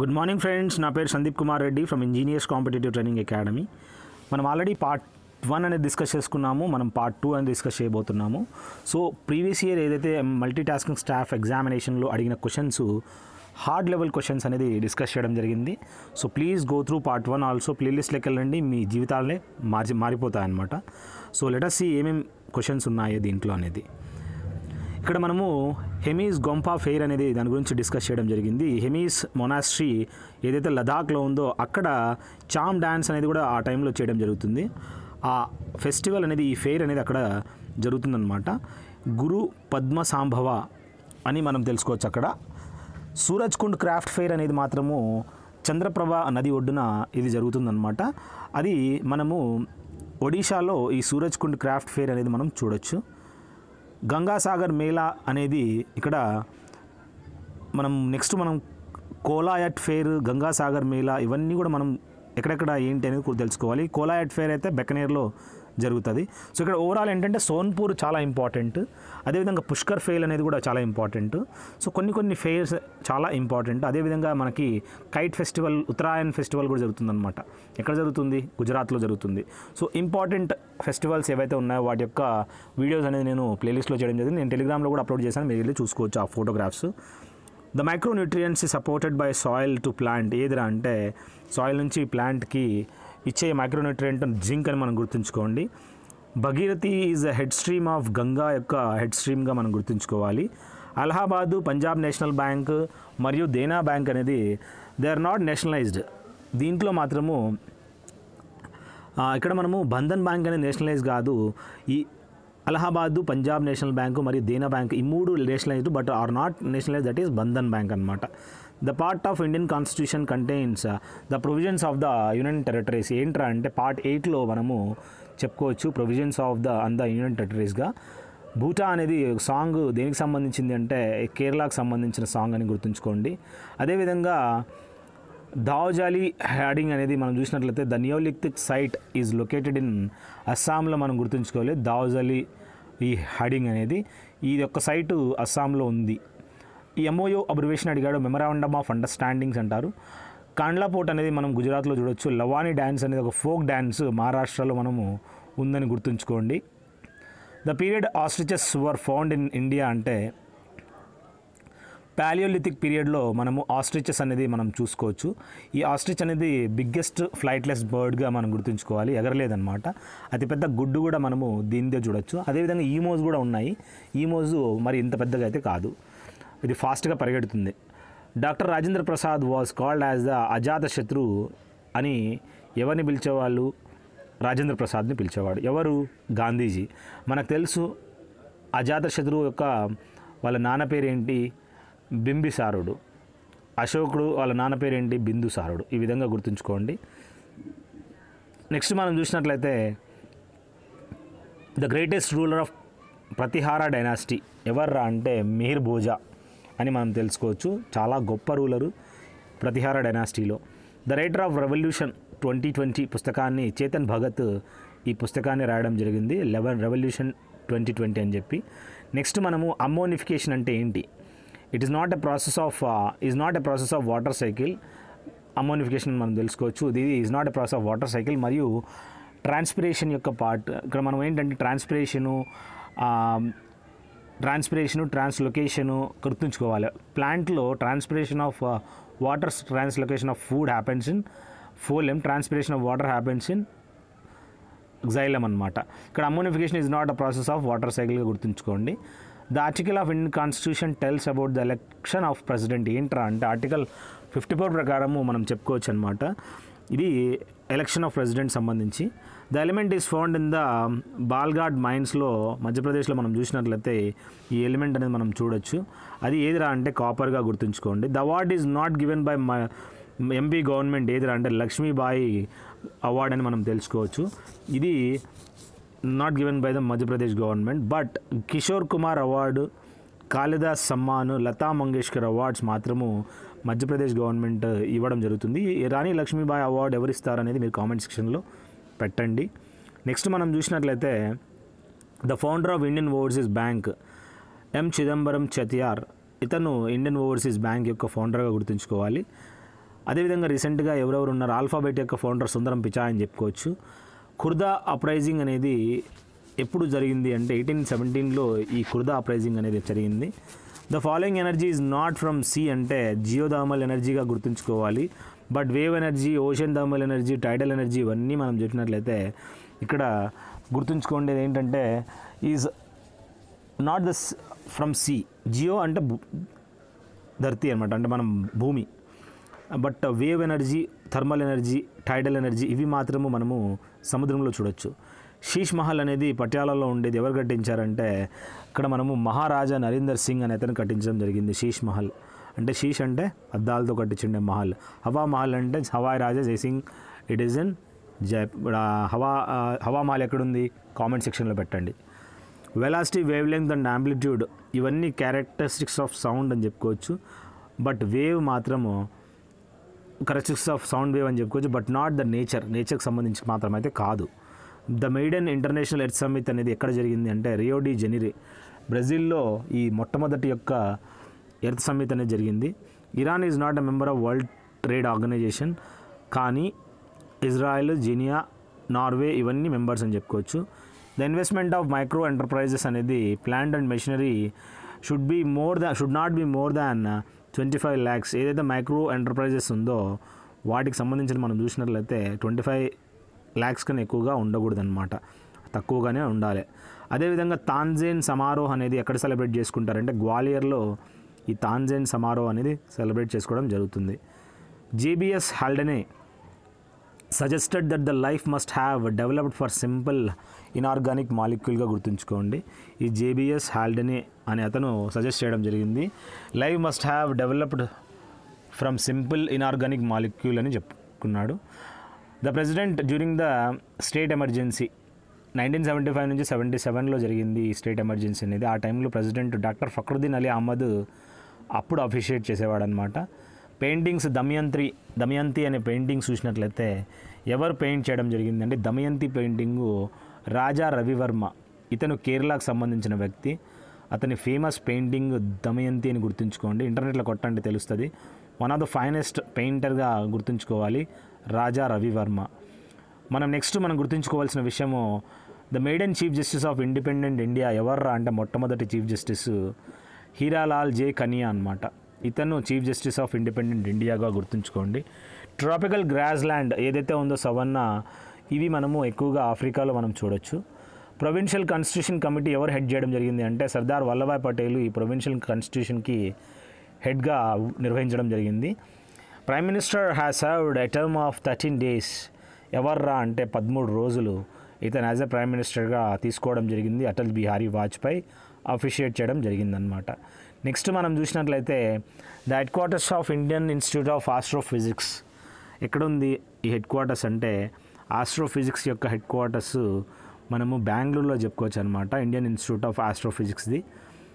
Good morning friends నా పేరు Sandeep Kumar Reddy from engineers competitive training academy మనం already part one అనేది discuss చేసుకున్నాము. మనం పార్ట్ టూ అని డిస్కస్ చేయబోతున్నాము. సో ప్రీవియస్ ఇయర్ ఏదైతే మల్టీ టాస్కింగ్ స్టాఫ్ ఎగ్జామినేషన్లో అడిగిన క్వశ్చన్స్ హార్డ్ లెవెల్ క్వశ్చన్స్ అనేది డిస్కస్ చేయడం జరిగింది. So please go through part one also ప్లేలిస్ట్లోకి వెళ్ళండి. మీ జీవితాలనే మార్చి మారిపోతాయన్నమాట. సో లెటస్ సి ఏమేమి క్వశ్చన్స్ ఉన్నాయో దీంట్లో అనేది. ఇక్కడ మనము హెమీస్ గొంపా ఫెయిర్ అనేది దాని గురించి డిస్కస్ చేయడం జరిగింది. హెమీస్ మొనాస్ట్రీ ఏదైతే లదాఖ్లో ఉందో అక్కడ చామ్ డ్యాన్స్ అనేది కూడా ఆ టైంలో చేయడం జరుగుతుంది. ఆ ఫెస్టివల్ అనేది ఈ ఫెయిర్ అనేది అక్కడ జరుగుతుందన్నమాట. గురు పద్మ సాంభవ అని మనం తెలుసుకోవచ్చు అక్కడ. సూరజ్ కుండ్ క్రాఫ్ట్ ఫెయిర్ అనేది మాత్రము చంద్రప్రభ నది ఒడ్డున ఇది జరుగుతుందన్నమాట. అది మనము ఒడిశాలో ఈ సూరజ్ కుండ్ క్రాఫ్ట్ ఫెయిర్ అనేది మనం చూడొచ్చు. గంగాసాగర్ మేళా అనేది ఇక్కడ మనం నెక్స్ట్ మనం కోలాయట్ ఫేర్ గంగాసాగర్ మేళా ఇవన్నీ కూడా మనం ఎక్కడెక్కడ ఏంటి అనేది కూడా తెలుసుకోవాలి. కోలాయట్ ఫేర్ అయితే బెకనేర్లో జరుగుతుంది. సో ఇక్కడ ఓవరాల్ ఏంటంటే సోన్పూర్ చాలా ఇంపార్టెంట్ అదేవిధంగా పుష్కర్ ఫెయిల్ అనేది కూడా చాలా ఇంపార్టెంట్ సో కొన్ని కొన్ని ఫెయిర్స్ చాలా ఇంపార్టెంట్ అదేవిధంగా మనకి కైట్ ఫెస్టివల్ ఉత్తరాయణ్ ఫెస్టివల్ కూడా జరుగుతుందన్నమాట. ఎక్కడ జరుగుతుంది? గుజరాత్లో జరుగుతుంది. సో ఇంపార్టెంట్ ఫెస్టివల్స్ ఏవైతే ఉన్నాయో వాటి యొక్క వీడియోస్ అనేది నేను ప్లేలిస్ట్లో చేయడం జరిగింది. నేను టెలిగ్రామ్లో కూడా అప్లోడ్ చేశాను. మీరు వెళ్ళి చూసుకోవచ్చు ఆ photographs the micronutrients supported by soil to plant ఏదిరా అంటే సాయిల్ నుంచి ప్లాంట్కి ఇచ్చే మైక్రోన్యూట్రియంట్ జింక్ అని మనం గుర్తుంచుకోండి. Bhagirathi is a head stream of Ganga యొక్క హెడ్ స్ట్రీమ్గా మనం గుర్తుంచుకోవాలి. అలహాబాదు పంజాబ్ నేషనల్ బ్యాంక్ మరియు దేనా బ్యాంక్ అనేది దే ఆర్ నాట్ నేషనలైజ్డ్ దీంట్లో మాత్రము ఇక్కడ మనము బంధన్ బ్యాంక్ అనేది నేషనలైజ్ కాదు. ఈ అలహాబాదు పంజాబ్ నేషనల్ బ్యాంకు మరియు దేనా బ్యాంక్ ఈ మూడు nationalised but are not nationalise that is Bandhan bank అనమాట the part of Indian constitution contains the provisions of the union territories ఏంట్రా అంటే పార్ట్ ఎయిట్లో మనము చెప్పుకోవచ్చు provisions of the un the union టెరిటరీస్గా భూటా అనేది సాంగ్ దేనికి సంబంధించింది అంటే కేరళకు సంబంధించిన సాంగ్ అని గుర్తుంచుకోండి. అదేవిధంగా దావజాలి హ్యాడింగ్ అనేది మనం చూసినట్లయితే the neolithic site is located in అస్సాంలో మనం గుర్తుంచుకోవాలి. దావజాలి ఈ హ్యాడింగ్ అనేది. ఈ యొక్క సైటు అస్సాంలో ఉంది. ఎంఓయో అబ్రివేషన్ అడిగాడు. మెమరాండమ్ ఆఫ్ అండర్స్టాండింగ్స్ అంటారు. కాండ్లా పోర్ట్ అనేది మనం గుజరాత్లో చూడొచ్చు. లవాని డ్యాన్స్ అనేది ఒక ఫోక్ డ్యాన్స్ మహారాష్ట్రలో మనము ఉందని గుర్తుంచుకోండి. The period ostriches were found in India అంటే పాలియోలిథిక్ పీరియడ్లో మనము ఆస్ట్రిచెస్ అనేది మనం చూసుకోవచ్చు. ఈ ఆస్ట్రిచ్ అనేది బిగ్గెస్ట్ ఫ్లైట్లెస్ బర్డ్గా మనం గుర్తుంచుకోవాలి. ఎగరలేదన్నమాట. అతిపెద్ద గుడ్డు కూడా మనము దీనిదే చూడొచ్చు. అదేవిధంగా ఈమోజ్ కూడా ఉన్నాయి. ఈమోజు మరి ఇంత పెద్దగా అయితే కాదు. ఇది ఫాస్ట్గా పరిగెడుతుంది. Doctor Rajendra Prasad was called as the Ajata Shatru అని ఎవరిని పిలిచేవాళ్ళు? రాజేంద్ర ప్రసాద్ని పిలిచేవాడు. ఎవరు? గాంధీజీ. మనకు తెలుసు అజాత శత్రువు యొక్క వాళ్ళ నాన్న పేరేంటి? బింబిసారుడు అశోకుడు వాళ్ళ నాన్న పేరేంటి? బిందుసారుడు ఈ విధంగా గుర్తుంచుకోండి. నెక్స్ట్ మనం చూసినట్లయితే the greatest ruler of Pratihara dynasty ఎవర్రా అంటే మిహిర్ భోజా. అని మనం తెలుసుకోవచ్చు. చాలా గొప్ప ruler Pratihara డైనాసిటీలో. The writer of revolution twenty twenty పుస్తకాన్ని చేతన్ భగత్ ఈ పుస్తకాన్ని రాయడం జరిగింది. లెవెన్ రెవల్యూషన్ ట్వంటీ ట్వంటీ అని చెప్పి. నెక్స్ట్ మనము అమ్మోనిఫికేషన్ అంటే ఏంటి? It is not a process of is not a process of water cycle ammonification మనం తెలుసుకోవచ్చు. ఇది is not a process of water cycle మరియు ట్రాన్స్పిరేషన్ యొక్క పార్ట్ ఇక్కడ మనం ఏంటంటే ట్రాన్స్పిరేషను ట్రాన్స్పిరేషను ట్రాన్స్లొకేషను గుర్తుంచుకోవాలి. ప్లాంట్లో transpiration of water translocation of food happens in phloem transpiration of water happens in xylem అనమాట ఇక్కడ ammonification is not a process of water సైకిల్గా గుర్తుంచుకోండి. The article of Indian constitution tells about the election of president ఏంట్రా అంటే article fifty four ప్రకారము మనం చెప్పుకోవచ్చు అనమాట ఇది ఎలక్షన్ ఆఫ్ ప్రెసిడెంట్ సంబంధించి. The element is found in the Balaghat మైన్స్లో మధ్యప్రదేశ్లో మనం చూసినట్లయితే ఈ ఎలిమెంట్ అనేది మనం చూడొచ్చు. అది ఏదిరా అంటే కాపర్గా గుర్తుంచుకోండి. The award is not given by MP government ఏదిరా అంటే లక్ష్మీబాయి అవార్డ్ అని మనం తెలుసుకోవచ్చు. ఇది not given by the Madhya Pradesh government. But Kishore Kumar award Kalidas Samman Lata Mangeshkar awards మాత్రము మధ్యప్రదేశ్ గవర్నమెంట్ ఇవ్వడం జరుగుతుంది. రాణి లక్ష్మీబాయి అవార్డు ఎవరిస్తారనేది మీరు కామెంట్ సెక్షన్లో పెట్టండి. నెక్స్ట్ మనం చూసినట్లయితే the founder of Indian overseas bank M Chidambaram Chettiar ఇతను ఇండియన్ ఓవర్సీస్ బ్యాంక్ యొక్క ఫౌండర్గా గుర్తుంచుకోవాలి. అదేవిధంగా రీసెంట్గా ఎవరెవరు ఉన్నారు ఆల్ఫాబెట్ యొక్క ఫౌండర్ సుందరం పిచాయ్ అని చెప్పుకోవచ్చు. ఖుర్దా అప్రైజింగ్ అనేది ఎప్పుడు జరిగింది అంటే ఎయిటీన్ సెవెంటీన్లో ఈ ఖుర్దా అప్రైజింగ్ అనేది జరిగింది. The following energy is not from sea అంటే జియోథర్మల్ ఎనర్జీగా గుర్తుంచుకోవాలి. But wave energy ocean thermal energy tidal energy ఇవన్నీ మనం చెప్పినట్లయితే ఇక్కడ గుర్తుంచుకోండేది ఏంటంటే is not the from sea. Geo అంటే భూ- ధర్తి అనమాట అంటే మనం భూమి. But wave energy thermal energy tidal energy ఇవి మాత్రము మనము సముద్రంలో చూడొచ్చు. శీష్ మహల్ అనేది పటియాలలో ఉండేది. ఎవరు కట్టించారంటే ఇక్కడ మనము మహారాజా నరీందర్ సింగ్ అనే అతను కట్టించడం జరిగింది శీష్ మహల్. అంటే శీష్ అంటే అద్దాలతో కట్టించిండే మహల్. హవా మహల్ అంటే Hawaii Raja Jaisingh it is in Jai Hawa Hawa Mahal ఎక్కడుంది? కామెంట్ సెక్షన్లో పెట్టండి. Velocity wave length and amplitude ఇవన్నీ క్యారెక్టరిస్టిక్స్ ఆఫ్ సౌండ్ అని చెప్పుకోవచ్చు. బట్ వేవ్ మాత్రము కరెక్టిక్స్ ఆఫ్ సౌండ్ వేవ్ అని చెప్పుకోవచ్చు బట్ నాట్ ద నేచర్ నేచర్కి సంబంధించి మాత్రం అయితే కాదు. The maiden international earth summit అనేది ఎక్కడ జరిగింది అంటే రియోడి జెనిరి బ్రెజిల్లో ఈ మొట్టమొదటి యొక్క ఎర్త్ సమ్మిట్ అనేది జరిగింది. Iran is not a member of world trade organisation కానీ ఇజ్రాయెల్ జినియా నార్వే ఇవన్నీ మెంబర్స్ అని చెప్పుకోవచ్చు. The investment of micro enterprises అనేది plant and machinery should be more than should not be more than twenty five lakhs ఏదైతే micro enterprises ఉందో వాటికి సంబంధించిన మనం చూసినట్లయితే ట్వంటీ ఫైవ్ ల్యాక్స్ కన్నా ఎక్కువగా ఉండకూడదనమాట తక్కువగానే ఉండాలి. అదేవిధంగా తాన్జేన్ సమారోహ్ అనేది ఎక్కడ సెలబ్రేట్ చేసుకుంటారంటే గ్వాలియర్లో ఈ తాన్జెన్ సమారోహ్ అనేది సెలబ్రేట్ చేసుకోవడం జరుగుతుంది. JBS Haldane suggested that the life must have developed for simple inorganic మాలిక్యూల్గా గుర్తుంచుకోండి. ఈ జేబిఎస్ హాల్డనే అనే అతను సజెస్ట్ చేయడం జరిగింది. Life must have developed from simple inorganic molecule అని చెప్పుకున్నాడు. The president during the state emergency nineteen seventy five నుంచి seventy సెవెన్లో జరిగింది ఈ స్టేట్ ఎమర్జెన్సీ అనేది. ఆ టైంలో ప్రెసిడెంట్ డాక్టర్ ఫక్రుద్దీన్ అలీ అహ్మద్ అప్పుడు అప్రిషియేట్ చేసేవాడు అనమాట పెయింటింగ్స్ దమయంత్రి దమయంతి అనే పెయింటింగ్స్ చూసినట్లయితే ఎవరు పెయింట్ చేయడం జరిగిందంటే దమయంతి పెయింటింగు రాజా రవివర్మ. ఇతను కేరళకు సంబంధించిన వ్యక్తి. అతని ఫేమస్ పెయింటింగ్ దమయంతి అని గుర్తుంచుకోండి. ఇంటర్నెట్లో కొట్టండి తెలుస్తుంది. వన్ ఆఫ్ ద ఫైనెస్ట్ పెయింటర్గా గుర్తుంచుకోవాలి రాజా రవివర్మ. మనం నెక్స్ట్ మనం గుర్తుంచుకోవాల్సిన విషయము the maiden chief justice of independent India ఎవర్రా అంటే మొట్టమొదటి chief justice Hiralal J Kania అనమాట ఇతను చీఫ్ జస్టిస్ ఆఫ్ ఇండిపెండెంట్ ఇండియాగా గుర్తుంచుకోండి. ట్రాపికల్ గ్రాస్ ల్యాండ్ ఏదైతే ఉందో సవన్నా ఇవి మనము ఎక్కువగా ఆఫ్రికాలో మనం చూడొచ్చు. ప్రొవిన్షియల్ కాన్స్టిట్యూషన్ కమిటీ ఎవరు హెడ్ చేయడం జరిగింది అంటే సర్దార్ వల్లభాయ్ పటేల్ ఈ ప్రొవిన్షియల్ కాన్స్టిట్యూషన్కి హెడ్గా నిర్వహించడం జరిగింది. Prime minister has served a term of thirteen days. ఎవర్రా అంటే పదమూడు రోజులు ఇతను యాజ్ ఎ ప్రైమ్ మినిస్టర్గా తీసుకోవడం జరిగింది అటల్ బిహారీ వాజ్పేయి. అఫ్రిషియేట్ చేయడం జరిగిందనమాట నెక్స్ట్ మనం చూసినట్లయితే the headquarters of Indian Institute of Astrophysics. ఎక్కడుంది ఈ హెడ్ క్వార్టర్స్ అంటే ఆస్ట్రోఫిజిక్స్ యొక్క హెడ్ క్వార్టర్స్ మనము బెంగళూరులో చెప్పుకోవచ్చు అనమాట Indian institute of ఆస్ట్రోఫిజిక్స్ది.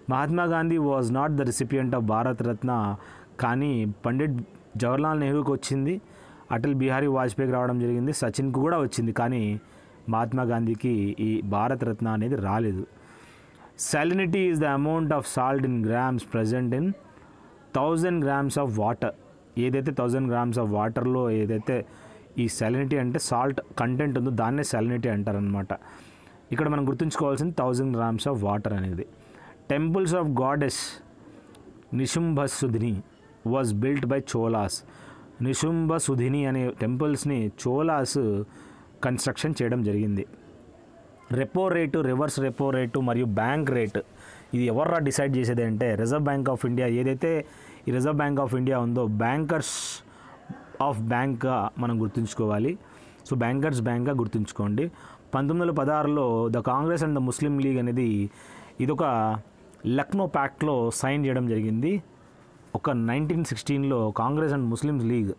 Mahatma Gandhi was not the recipient of Bharat Ratna కానీ పండిట్ జవహర్లాల్ నెహ్రూకి వచ్చింది. అటల్ బిహారీ వాజ్పేయికి రావడం జరిగింది. సచిన్కు కూడా వచ్చింది. కానీ మహాత్మా గాంధీకి ఈ భారత రత్న అనేది రాలేదు. Salinity is the amount of salt in grams present in thousand grams of water ఏదైతే థౌజండ్ గ్రామ్స్ ఆఫ్ వాటర్లో ఏదైతే ఈ సెలినిటీ అంటే సాల్ట్ కంటెంట్ ఉందో దాన్నే సెలినిటీ అంటారనమాట ఇక్కడ మనం గుర్తుంచుకోవాల్సింది థౌజండ్ గ్రామ్స్ ఆఫ్ వాటర్ అనేది. Temples of goddess Nishumbhasudini was built by Cholas Nishumbhasudini అనే టెంపుల్స్ని చోలాస్ కన్స్ట్రక్షన్ చేయడం జరిగింది. Repo rate reverse repo rate మరియు బ్యాంక్ రేట్. ఇది ఎవర్రా డిసైడ్ చేసేది అంటే రిజర్వ్ బ్యాంక్ ఆఫ్ ఇండియా. ఏదైతే ఈ రిజర్వ్ బ్యాంక్ ఆఫ్ ఇండియా ఉందో బ్యాంకర్స్ ఆఫ్ బ్యాంక్గా మనం గుర్తుంచుకోవాలి. సో బ్యాంకర్స్ బ్యాంక్గా గుర్తుంచుకోండి. పంతొమ్మిది వందల పదహారులో the Congress and the Muslim League అనేది ఇదొక లక్నో ప్యాక్ట్లో సైన్ చేయడం జరిగింది. ఒక నైన్టీన్ సిక్స్టీన్లో Congress and Muslims League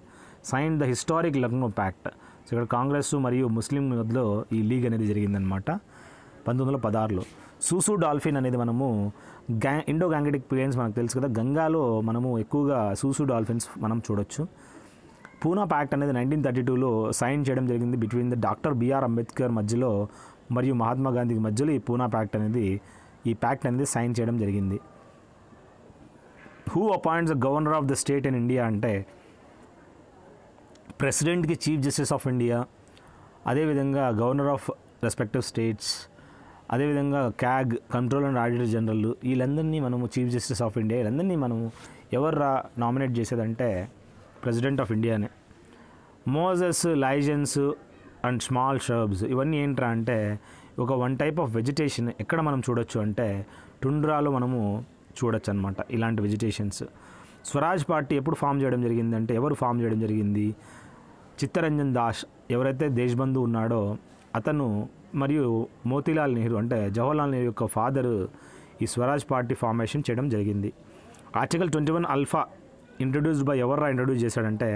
sign the historic Lucknow pact. So ఇక్కడ కాంగ్రెస్ మరియు ముస్లిం మధ్యలో ఈ లీగ్ అనేది జరిగిందనమాట పంతొమ్మిది వందల పదహారులో. సూసు డాల్ఫిన్ అనేది మనము గ్యా ఇండో గ్యాంగటిక్ ప్లేన్స్ మనకు తెలుసు కదా. గంగాలో మనము ఎక్కువగా సూసు డాల్ఫిన్స్ మనం చూడొచ్చు. పూనా ప్యాక్ట్ అనేది నైన్టీన్ థర్టీ టూలో సైన్ చేయడం జరిగింది. Between the doctor BR Ambedkar మధ్యలో మరియు మహాత్మా గాంధీకి మధ్యలో ఈ పూనా ప్యాక్ట్ అనేది ఈ ప్యాక్ట్ అనేది సైన్ చేయడం జరిగింది. Who appoints the governor of the state in India అంటే ప్రెసిడెంట్కి చీఫ్ జస్టిస్ ఆఫ్ ఇండియా అదేవిధంగా గవర్నర్ ఆఫ్ రెస్పెక్టివ్ స్టేట్స్ అదేవిధంగా CAG control and auditor general వీళ్ళందరినీ మనము చీఫ్ జస్టిస్ ఆఫ్ ఇండియా వీళ్ళందరినీ మనము ఎవరు రా నామినేట్ చేసేదంటే president of ఇండియానే. Mosses lichens and small shrubs ఇవన్నీ ఏంట్రా అంటే ఒక వన్ టైప్ ఆఫ్ వెజిటేషన్ ఎక్కడ మనం చూడొచ్చు అంటే టుండ్రాలో మనము చూడొచ్చు అనమాట ఇలాంటి వెజిటేషన్స్. స్వరాజ్ పార్టీ ఎప్పుడు ఫామ్ చేయడం జరిగిందంటే ఎవరు ఫామ్ చేయడం జరిగింది? చిత్తరంజన్ దాస్ ఎవరైతే దేశబంధు ఉన్నాడో అతను మరియు మోతీలాల్ నెహ్రూ అంటే జవహర్లాల్ నెహ్రూ యొక్క ఫాదర్ ఈ స్వరాజ్ పార్టీ ఫార్మేషన్ చేయడం జరిగింది. Article twenty one alpha introduced by ఎవర్రా ఇంట్రడ్యూస్ చేశాడంటే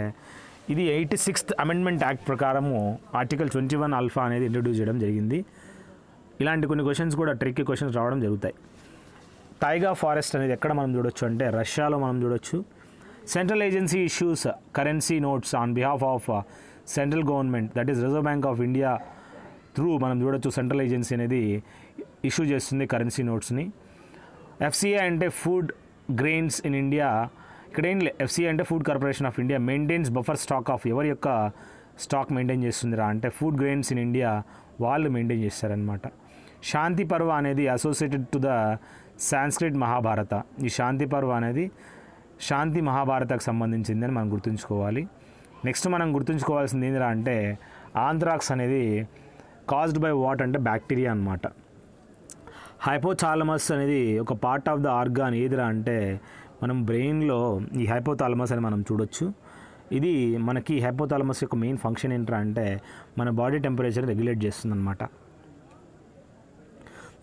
ఇది ఎయిటీ సిక్స్త్ అమెండ్మెంట్ యాక్ట్ ప్రకారము ఆర్టికల్ ట్వంటీ వన్ అల్ఫా అనేది ఇంట్రడ్యూస్ చేయడం జరిగింది. ఇలాంటి కొన్ని క్వశ్చన్స్ కూడా ట్రిక్కీ క్వశ్చన్స్ రావడం జరుగుతాయి. టైగా ఫారెస్ట్ అనేది ఎక్కడ మనం చూడొచ్చు అంటే రష్యాలో మనం చూడొచ్చు. Central agency issues currency notes on behalf of central government that is reserve bank of India through మనం చూడొచ్చు సెంట్రల్ ఏజెన్సీ అనేది ఇష్యూ చేస్తుంది కరెన్సీ నోట్స్ని ఎఫ్సిఐ అంటే ఫుడ్ గ్రెయిన్స్ ఇన్ ఇండియా ఇక్కడ ఏం ఎఫ్సిఐ అంటే food corporation of India maintains buffer stock of ఎవరి యొక్క స్టాక్ మెయింటైన్ చేస్తుందిరా అంటే ఫుడ్ గ్రెయిన్స్ ఇన్ ఇండియా వాళ్ళు మెయింటైన్ చేస్తారనమాట శాంతి పర్వ అనేది associated to the Sanskrit Mahabharata ఈ శాంతి పర్వ అనేది శాంతి మహాభారతకు సంబంధించిందని మనం గుర్తుంచుకోవాలి. నెక్స్ట్ మనం గుర్తుంచుకోవాల్సింది ఏంటిరా అంటే ఆంథ్రాక్స్ అనేది కాజ్డ్ బై వాట్ అంటే బ్యాక్టీరియా అనమాట హైపోథాలమస్ అనేది ఒక పార్ట్ ఆఫ్ ద ఆర్గాన్ ఏదిరా అంటే మనం బ్రెయిన్లో ఈ హైపోథాలమస్ అని మనం చూడొచ్చు. ఇది మనకి హైపోథాలమస్ యొక్క మెయిన్ ఫంక్షన్ ఏంట్రా అంటే మన బాడీ టెంపరేచర్ రెగ్యులేట్ చేస్తుందన్నమాట.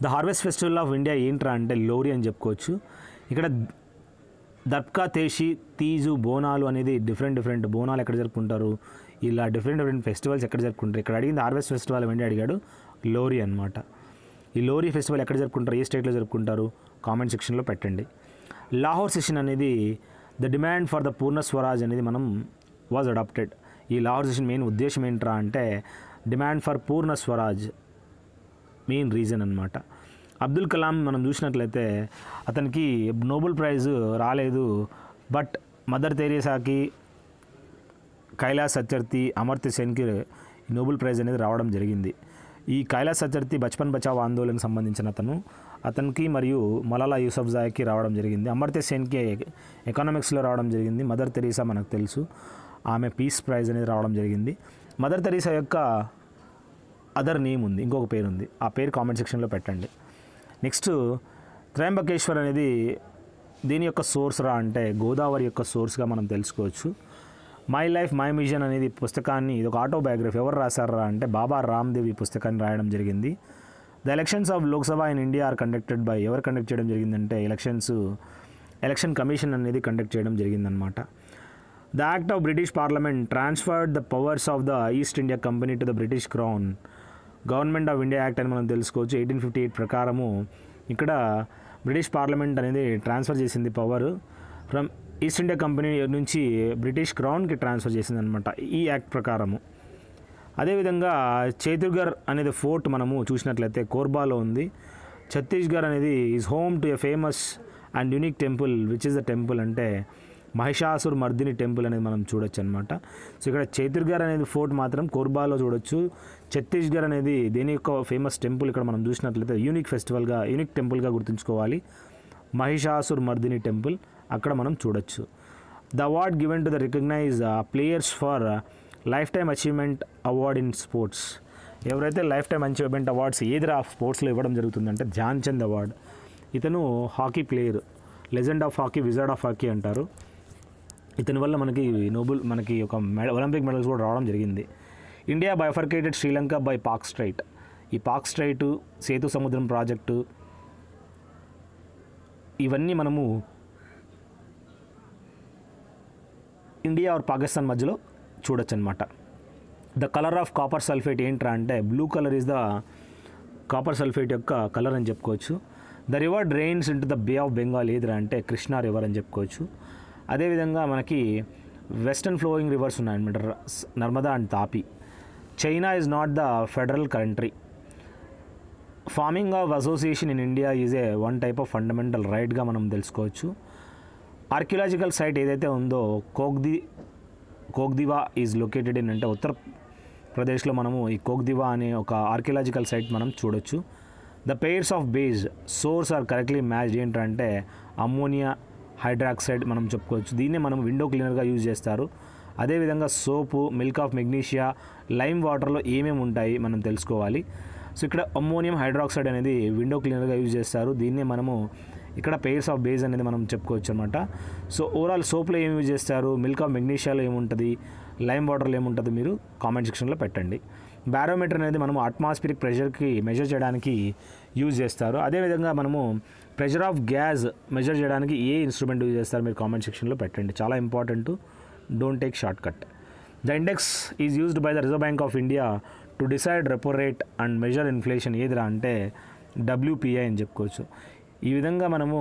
The harvest festival of India ఏంట్రా అంటే లోరీ అని చెప్పుకోవచ్చు. ఇక్కడ దర్కా తేషి తీజు బోనాలు అనేది డిఫరెంట్ డిఫరెంట్ బోనాలు ఎక్కడ జరుపుకుంటారు? ఇలా డిఫరెంట్ డిఫరెంట్ ఫెస్టివల్స్ ఎక్కడ జరుపుకుంటారు? ఇక్కడ అడిగింది హార్వెస్ట్ ఫెస్టివల్ వెంటనే అడిగాడు లోరీ అనమాట ఈ లోరీ ఫెస్టివల్ ఎక్కడ జరుపుకుంటారు? ఏ స్టేట్లో జరుపుకుంటారు? కామెంట్ సెక్షన్లో పెట్టండి. లాహోర్ సెషన్ అనేది the demand for the Purna Swaraj అనేది మనం వాజ్ అడాప్టెడ్ ఈ లాహోర్ సెషన్ మెయిన్ ఉద్దేశం ఏంట్రా అంటే demand for Purna Swaraj main reason అనమాట అబ్దుల్ కలాం మనం చూసినట్లయితే అతనికి నోబెల్ ప్రైజ్ రాలేదు. బట్ మదర్ తెరీసాకి కైలాస్ సత్యర్థి అమర్త్య సెన్కి నోబెల్ ప్రైజ్ అనేది రావడం జరిగింది. ఈ కైలాస్ సత్యర్థి బచ్పన్ బచావ్ ఆందోళనకు సంబంధించిన అతను అతనికి మరియు మలాలా యూసఫ్జాయ్కి రావడం జరిగింది. అమర్త్య సేన్కి ఎకనామిక్స్లో రావడం జరిగింది. మదర్ తెరీసా మనకు తెలుసు. ఆమె పీస్ ప్రైజ్ అనేది రావడం జరిగింది. మదర్ తెరీసా యొక్క అదర్ నేమ్ ఉంది. ఇంకొక పేరు ఉంది ఆ పేరు కామెంట్ సెక్షన్లో పెట్టండి. నెక్స్ట్ త్రయంబకేశ్వర్ అనేది దీని యొక్క సోర్స్ రా అంటే గోదావరి యొక్క సోర్స్గా మనం తెలుసుకోవచ్చు. మై లైఫ్ మై మిషన్ అనేది పుస్తకాన్ని ఇది ఒక ఆటోబయోగ్రఫీ. ఎవరు రాశారా అంటే బాబా రామ్దేవ్ ఈ పుస్తకాన్ని రాయడం జరిగింది. The elections of Lok Sabha in India are conducted by ఎవరు కండక్ట్ చేయడం జరిగిందంటే ఎలక్షన్స్ ఎలక్షన్ కమిషన్ అనేది కండక్ట్ చేయడం జరిగిందనమాట the act of British parliament transferred the powers of the east India company to the British crown. Government of India act అని మనం తెలుసుకోవచ్చు eighteen fifty eight ప్రకారము ఇక్కడ బ్రిటిష్ పార్లమెంట్ అనేది ట్రాన్స్ఫర్ చేసింది power. From east India company నుంచి British క్రౌన్కి transfer చేసింది అనమాట ఈ యాక్ట్ ప్రకారము. అదేవిధంగా చేతుర్గర్ అనేది ఫోర్ట్ మనము చూసినట్లయితే కోర్బాలో ఉంది. ఛత్తీస్గఢ్ అనేది is home to a famous and unique temple which is the temple అంటే మహిషాసుర్ మర్దిని టెంపుల్ అనేది మనం చూడొచ్చు అనమాట సో ఇక్కడ చైతుర్గర్ అనేది ఫోర్ట్ మాత్రం కోర్బాలో చూడొచ్చు. ఛత్తీస్గర్ అనేది దేని యొక్క ఫేమస్ టెంపుల్ ఇక్కడ మనం చూసినట్లయితే యూనిక్ ఫెస్టివల్గా యూనిక్ టెంపుల్గా గుర్తుంచుకోవాలి. మహిషాసుర్ మర్దిని టెంపుల్ అక్కడ మనం చూడొచ్చు. The award given to the recognize players for life time achievement award in sports. ఎవరైతే లైఫ్ టైమ్ అచీవ్మెంట్ అవార్డ్స్ ఏదిరా స్పోర్ట్స్లో ఇవ్వడం జరుగుతుందంటే ధ్యాన్ చంద్ అవార్డ్. ఇతను hockey player legend of hockey wizard of hockey అంటారు. ఇతని వల్ల మనకి నోబెల్ మనకి ఒక మెడ ఒలింపిక్ మెడల్స్ కూడా రావడం జరిగింది. India bifurcated Sri Lanka by Palk strait. ఈ పాక్ స్ట్రైట్ సేతు సముద్రం ప్రాజెక్టు ఇవన్నీ మనము ఇండియా ఆర్ పాకిస్తాన్ మధ్యలో చూడొచ్చు అనమాట the colour of copper sulphate ఏంట్రా అంటే blue colour is the copper sulphate యొక్క కలర్ అని చెప్పుకోవచ్చు. The river drains into the bay of Bengal ఏదిరా అంటే కృష్ణా రివర్ అని చెప్పుకోవచ్చు. అదేవిధంగా మనకి వెస్టర్న్ ఫ్లోయింగ్ రివర్స్ ఉన్నాయన్నమాట Narmada and Tapi. China is not the federal country forming of association in India is a one type of fundamental రైట్గా మనం తెలుసుకోవచ్చు. Archaeological site ఏదైతే ఉందో కోక్ది కోక్దివా ఈజ్ లొకేటెడ్ ఇన్ అంటే ఉత్తర ప్రదేశ్లో మనము ఈ కోక్దివా అనే ఒక ఆర్కియలాజికల్ సైట్ మనం చూడొచ్చు. The pairs of base source are correctly matched ఏంటంటే అమ్మోనియా హైడ్రాక్సైడ్ మనం చెప్పుకోవచ్చు. దీన్నే మనం విండో క్లీనర్గా యూజ్ చేస్తారు. అదేవిధంగా soap milk of magnesia lime వాటర్లో ఏమేమి ఉంటాయి మనం తెలుసుకోవాలి. సో ఇక్కడ అమ్మోనియం హైడ్రాక్సైడ్ అనేది విండో క్లీనర్గా యూజ్ చేస్తారు. దీన్నే మనము ఇక్కడ పేర్స్ ఆఫ్ బేస్ అనేది మనం చెప్పుకోవచ్చు అనమాట సో ఓవరాల్ సోప్లో ఏమి యూజ్ చేస్తారు? మిల్క్ ఆఫ్ మెగ్నీషియాలో ఏముంటుంది? లైమ్ వాటర్లో ఏముంటుంది మీరు కామెంట్ సెక్షన్లో పెట్టండి. బ్యారోమీటర్ అనేది మనము అట్మాస్ఫిరిక్ ప్రెషర్కి మెజర్ చేయడానికి యూజ్ చేస్తారు. అదేవిధంగా మనము ప్రెషర్ ఆఫ్ గ్యాస్ మెజర్ చేయడానికి ఏ ఇన్స్ట్రుమెంట్ యూజ్ చేస్తారు మీరు కామెంట్ సెక్షన్లో పెట్టండి. చాలా important. Don't take short cut the index is used by the reserve bank of India to decide repo rate and measure inflation ఏదిరా అంటే డబ్ల్యూపిఐ అని చెప్పుకోవచ్చు. ఈ విధంగా మనము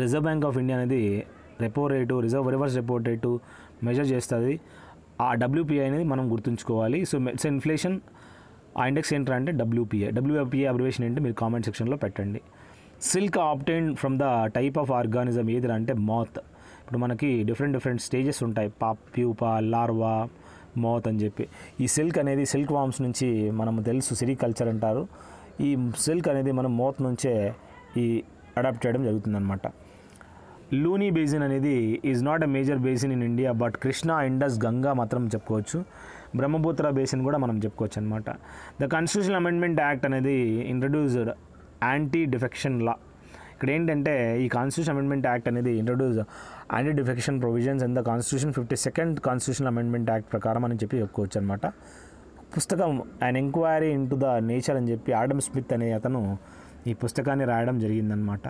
రిజర్వ్ బ్యాంక్ ఆఫ్ ఇండియా అనేది repo rate reserve reverse repo rate measure చేస్తుంది. ఆ డబ్ల్యూపీఐ అనేది మనం గుర్తుంచుకోవాలి. సో మెట్స్ ఇన్ఫ్లేషన్ ఆ ఇండెక్స్ ఏంటంటే డబ్ల్యూపీఐ డబ్ల్యూపీఐ అబ్రివేషన్ ఏంటి మీరు కామెంట్ సెక్షన్లో పెట్టండి. Silk obtain from the type of organism ఏదిరా అంటే మాత్. ఇప్పుడు మనకి డిఫరెంట్ డిఫరెంట్ స్టేజెస్ ఉంటాయి. పాప్ ప్యూపా లార్వా మౌత్ అని చెప్పి. ఈ సిల్క్ అనేది సిల్క్ వామ్స్ నుంచి మనం తెలుసు సిరికల్చర్ అంటారు. ఈ సిల్క్ అనేది మనం మౌత్ నుంచే ఈ అడాప్ట్ చేయడం జరుగుతుందన్నమాట. లూనీ బేసిన్ అనేది is not a major basin in India but Krishna Indus Ganga మాత్రం చెప్పుకోవచ్చు. బ్రహ్మపుత్ర బేసిన్ కూడా మనం చెప్పుకోవచ్చు అనమాట ద కాన్స్టిట్యూషన్ అమెండ్మెంట్ యాక్ట్ అనేది ఇంట్రడ్యూస్డ్ యాంటీ డిఫెక్షన్ లా ఇక్కడ ఏంటంటే ఈ కాన్స్టిట్యూషన్ అమెండ్మెంట్ యాక్ట్ అనేది introduce anti defection provisions in the constitution fifty second constitution amendment act ప్రకారం అని చెప్పి చెప్పుకోవచ్చు అనమాట పుస్తకం and enquiry into the nature అని చెప్పి ఆడమ్ స్మిత్ అనే అతను ఈ పుస్తకాన్ని రాయడం జరిగిందనమాట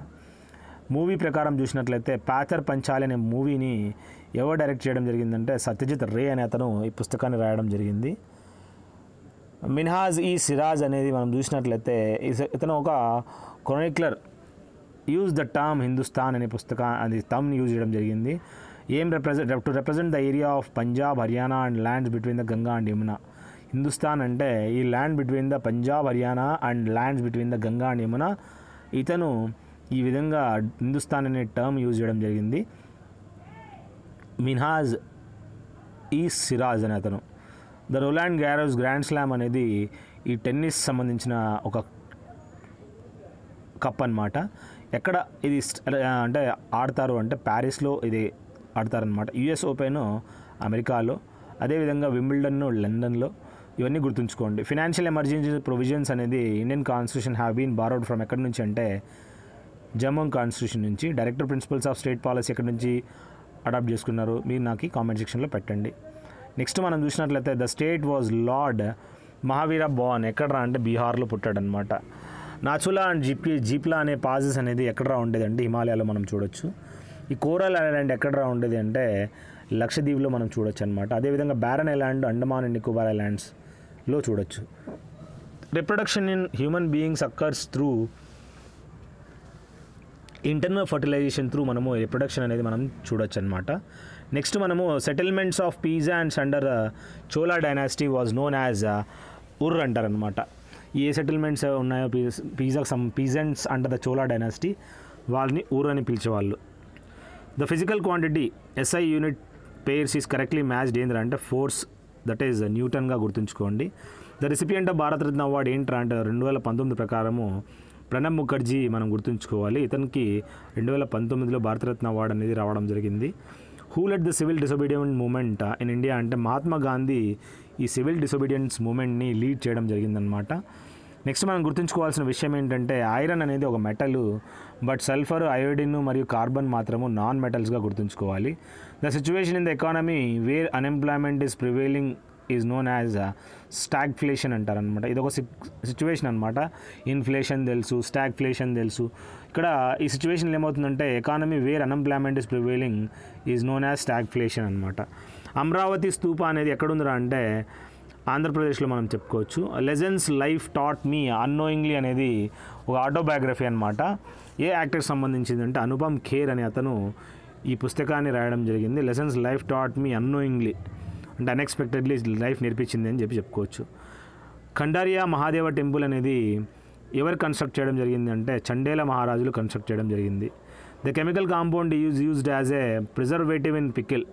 మూవీ ప్రకారం చూసినట్లయితే పాథర్ పంచాలి అనే మూవీని ఎవరు డైరెక్ట్ చేయడం జరిగిందంటే సత్యజిత్ రే అనే అతను ఈ పుస్తకాన్ని రాయడం జరిగింది. మిన్హాజ్ ఈ సిరాజ్ అనేది మనం చూసినట్లయితే ఇస- ఇతను ఒక chronicler. Use the term Hindustan అనే పుస్తక అది టర్మ్ని యూజ్ చేయడం జరిగింది. ఏం represent to represent the area of Punjab Haryana and lands between the Ganga and Yamuna. Hindustan అంటే ఈ land between the Punjab Haryana and lands between the Ganga and Yamuna. ఇతను ఈ విధంగా హిందుస్థాన్ అనే టర్మ్ యూజ్ చేయడం జరిగింది. మిన్హాజ్ ఈ సిరాజ్ అనే అతను. The Roland Garros grand slam అనేది ఈ టెన్నిస్ సంబంధించిన ఒక కప్ అన్నమాట. ఎక్కడ ఇది అంటే ఆడతారు అంటే ప్యారిస్లో ఇది ఆడతారనమాట యుఎస్ ఓపెన్ అమెరికాలో అదేవిధంగా వింబిల్డన్ లండన్లో. ఇవన్నీ గుర్తుంచుకోండి. ఫినాన్షియల్ ఎమర్జెన్సీ ప్రొవిజన్స్ అనేది Indian constitution have been borrowed from ఎక్కడి నుంచి అంటే జమ్మూ కాన్స్టిట్యూషన్ నుంచి. Director principles of state policy ఎక్కడి నుంచి అడాప్ట్ చేసుకున్నారు మీరు నాకు కామెంట్ సెక్షన్లో పెట్టండి. నెక్స్ట్ మనం చూసినట్లయితే the state was lord Mahavira Bhavan. ఎక్కడరా అంటే బీహార్లో పుట్టాడనమాట నాచులా అండ్ జీపీ జీప్లా అనే పాజెస్ అనేది ఎక్కడరా ఉండేది అంటే హిమాలయాలో మనం చూడొచ్చు. ఈ కోరల్ ఐలాండ్ ఎక్కడరా ఉండేది అంటే లక్షద్వీప్లో మనం చూడొచ్చు అనమాట అదేవిధంగా Barren Island Andaman and Nicobar ఐలాండ్స్లో చూడొచ్చు. Reproduction in human beings occurs through internal fertilization through మనము రిప్రొడక్షన్ అనేది మనం చూడొచ్చు అనమాట నెక్స్ట్ మనము settlements of pizza ends under Chola dynasty was known as ur అంటారనమాట ఏ సెటిల్మెంట్స్ ఉన్నాయో pizza some peasants under the Chola dynasty వాళ్ళని ఊర్ అని పిలిచేవాళ్ళు. The physical quantity SI unit pairs is correctly matched ఏంద్రా అంటే ఫోర్స్ దట్ ఈజ్ న్యూటన్గా గుర్తుంచుకోండి. The recipient of Bharat Ratna award ఏంట్రా అంటే రెండు వేల పంతొమ్మిది ప్రకారము ప్రణబ్ ముఖర్జీ మనం గుర్తుంచుకోవాలి. ఇతనికి రెండు వేల పంతొమ్మిదిలో భారతరత్న అవార్డు అనేది రావడం జరిగింది. Who led the civil disobedient movement in India అంటే మహాత్మా గాంధీ ఈ సివిల్ డిసొబీడియన్స్ మూమెంట్ని లీడ్ చేయడం జరిగిందనమాట నెక్స్ట్ మనం గుర్తుంచుకోవాల్సిన విషయం ఏంటంటే ఐరన్ అనేది ఒక మెటల్ బట్ సల్ఫర్ అయోడిన్ మరియు కార్బన్ మాత్రము నాన్ మెటల్స్గా గుర్తుంచుకోవాలి. The situation in the economy where unemployment is prevailing is known as stagflation అంటారనమాట ఇది ఒక సిచ్యువేషన్ అనమాట ఇన్ఫ్లేషన్ తెలుసు స్టాగ్ఫ్లేషన్ తెలుసు. ఇక్కడ ఈ సిచ్యువేషన్లో ఏమవుతుందంటే economy where unemployment is prevailing is known as stagflation అనమాట అమరావతి స్తూప అనేది ఎక్కడుందిరా అంటే ఆంధ్రప్రదేశ్లో మనం చెప్పుకోవచ్చు. Lessons life taught me annoyingly అనేది ఒక ఆటోబయోగ్రఫీ అనమాట ఏ యాక్టర్కి సంబంధించింది అంటే అనుపమ్ ఖేర్ అనే అతను ఈ పుస్తకాన్ని రాయడం జరిగింది. Lessons life taught me annoyingly అంటే అన్ఎక్స్పెక్టెడ్లీ లైఫ్ నేర్పించింది అని చెప్పి చెప్పుకోవచ్చు. ఖండారియా మహాదేవ టెంపుల్ అనేది ఎవరు కన్స్ట్రక్ట్ చేయడం జరిగింది అంటే చండేల మహారాజులు కన్స్ట్రక్ట్ చేయడం జరిగింది. The chemical compound use used as a preservative in pickle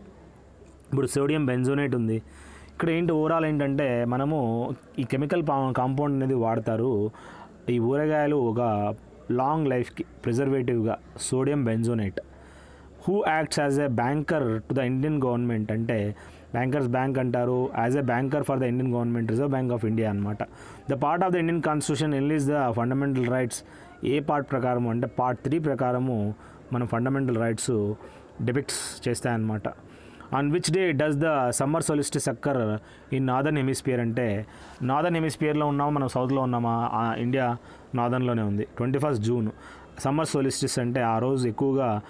ఇప్పుడు సోడియం బెంజోనేట్ ఉంది. ఇక్కడ ఏంటి ఓవరాల్ ఏంటంటే మనము ఈ కెమికల్ కాంపౌండ్ అనేది వాడతారు. ఈ ఊరగాయలు ఒక లాంగ్ లైఫ్కి ప్రిజర్వేటివ్గా sodium benzoate who acts as a banker to the Indian government అంటే బ్యాంకర్స్ బ్యాంక్ అంటారు. As a banker for the Indian government Reserve Bank of India అనమాట the part of the Indian constitution enlists the fundamental rights A part ప్రకారం అంటే part three ప్రకారము మన fundamental rights depicts చేస్తాయన్నమాట. On which day does the summer solstice occur in northern hemisphere అంటే northern హెమిస్పియర్లో ఉన్నాము? మనం సౌత్లో ఉన్నామా? ఇండియా నార్దర్న్లోనే ఉంది. Twenty first June summer solstice అంటే ఆ రోజు ఎక్కువగా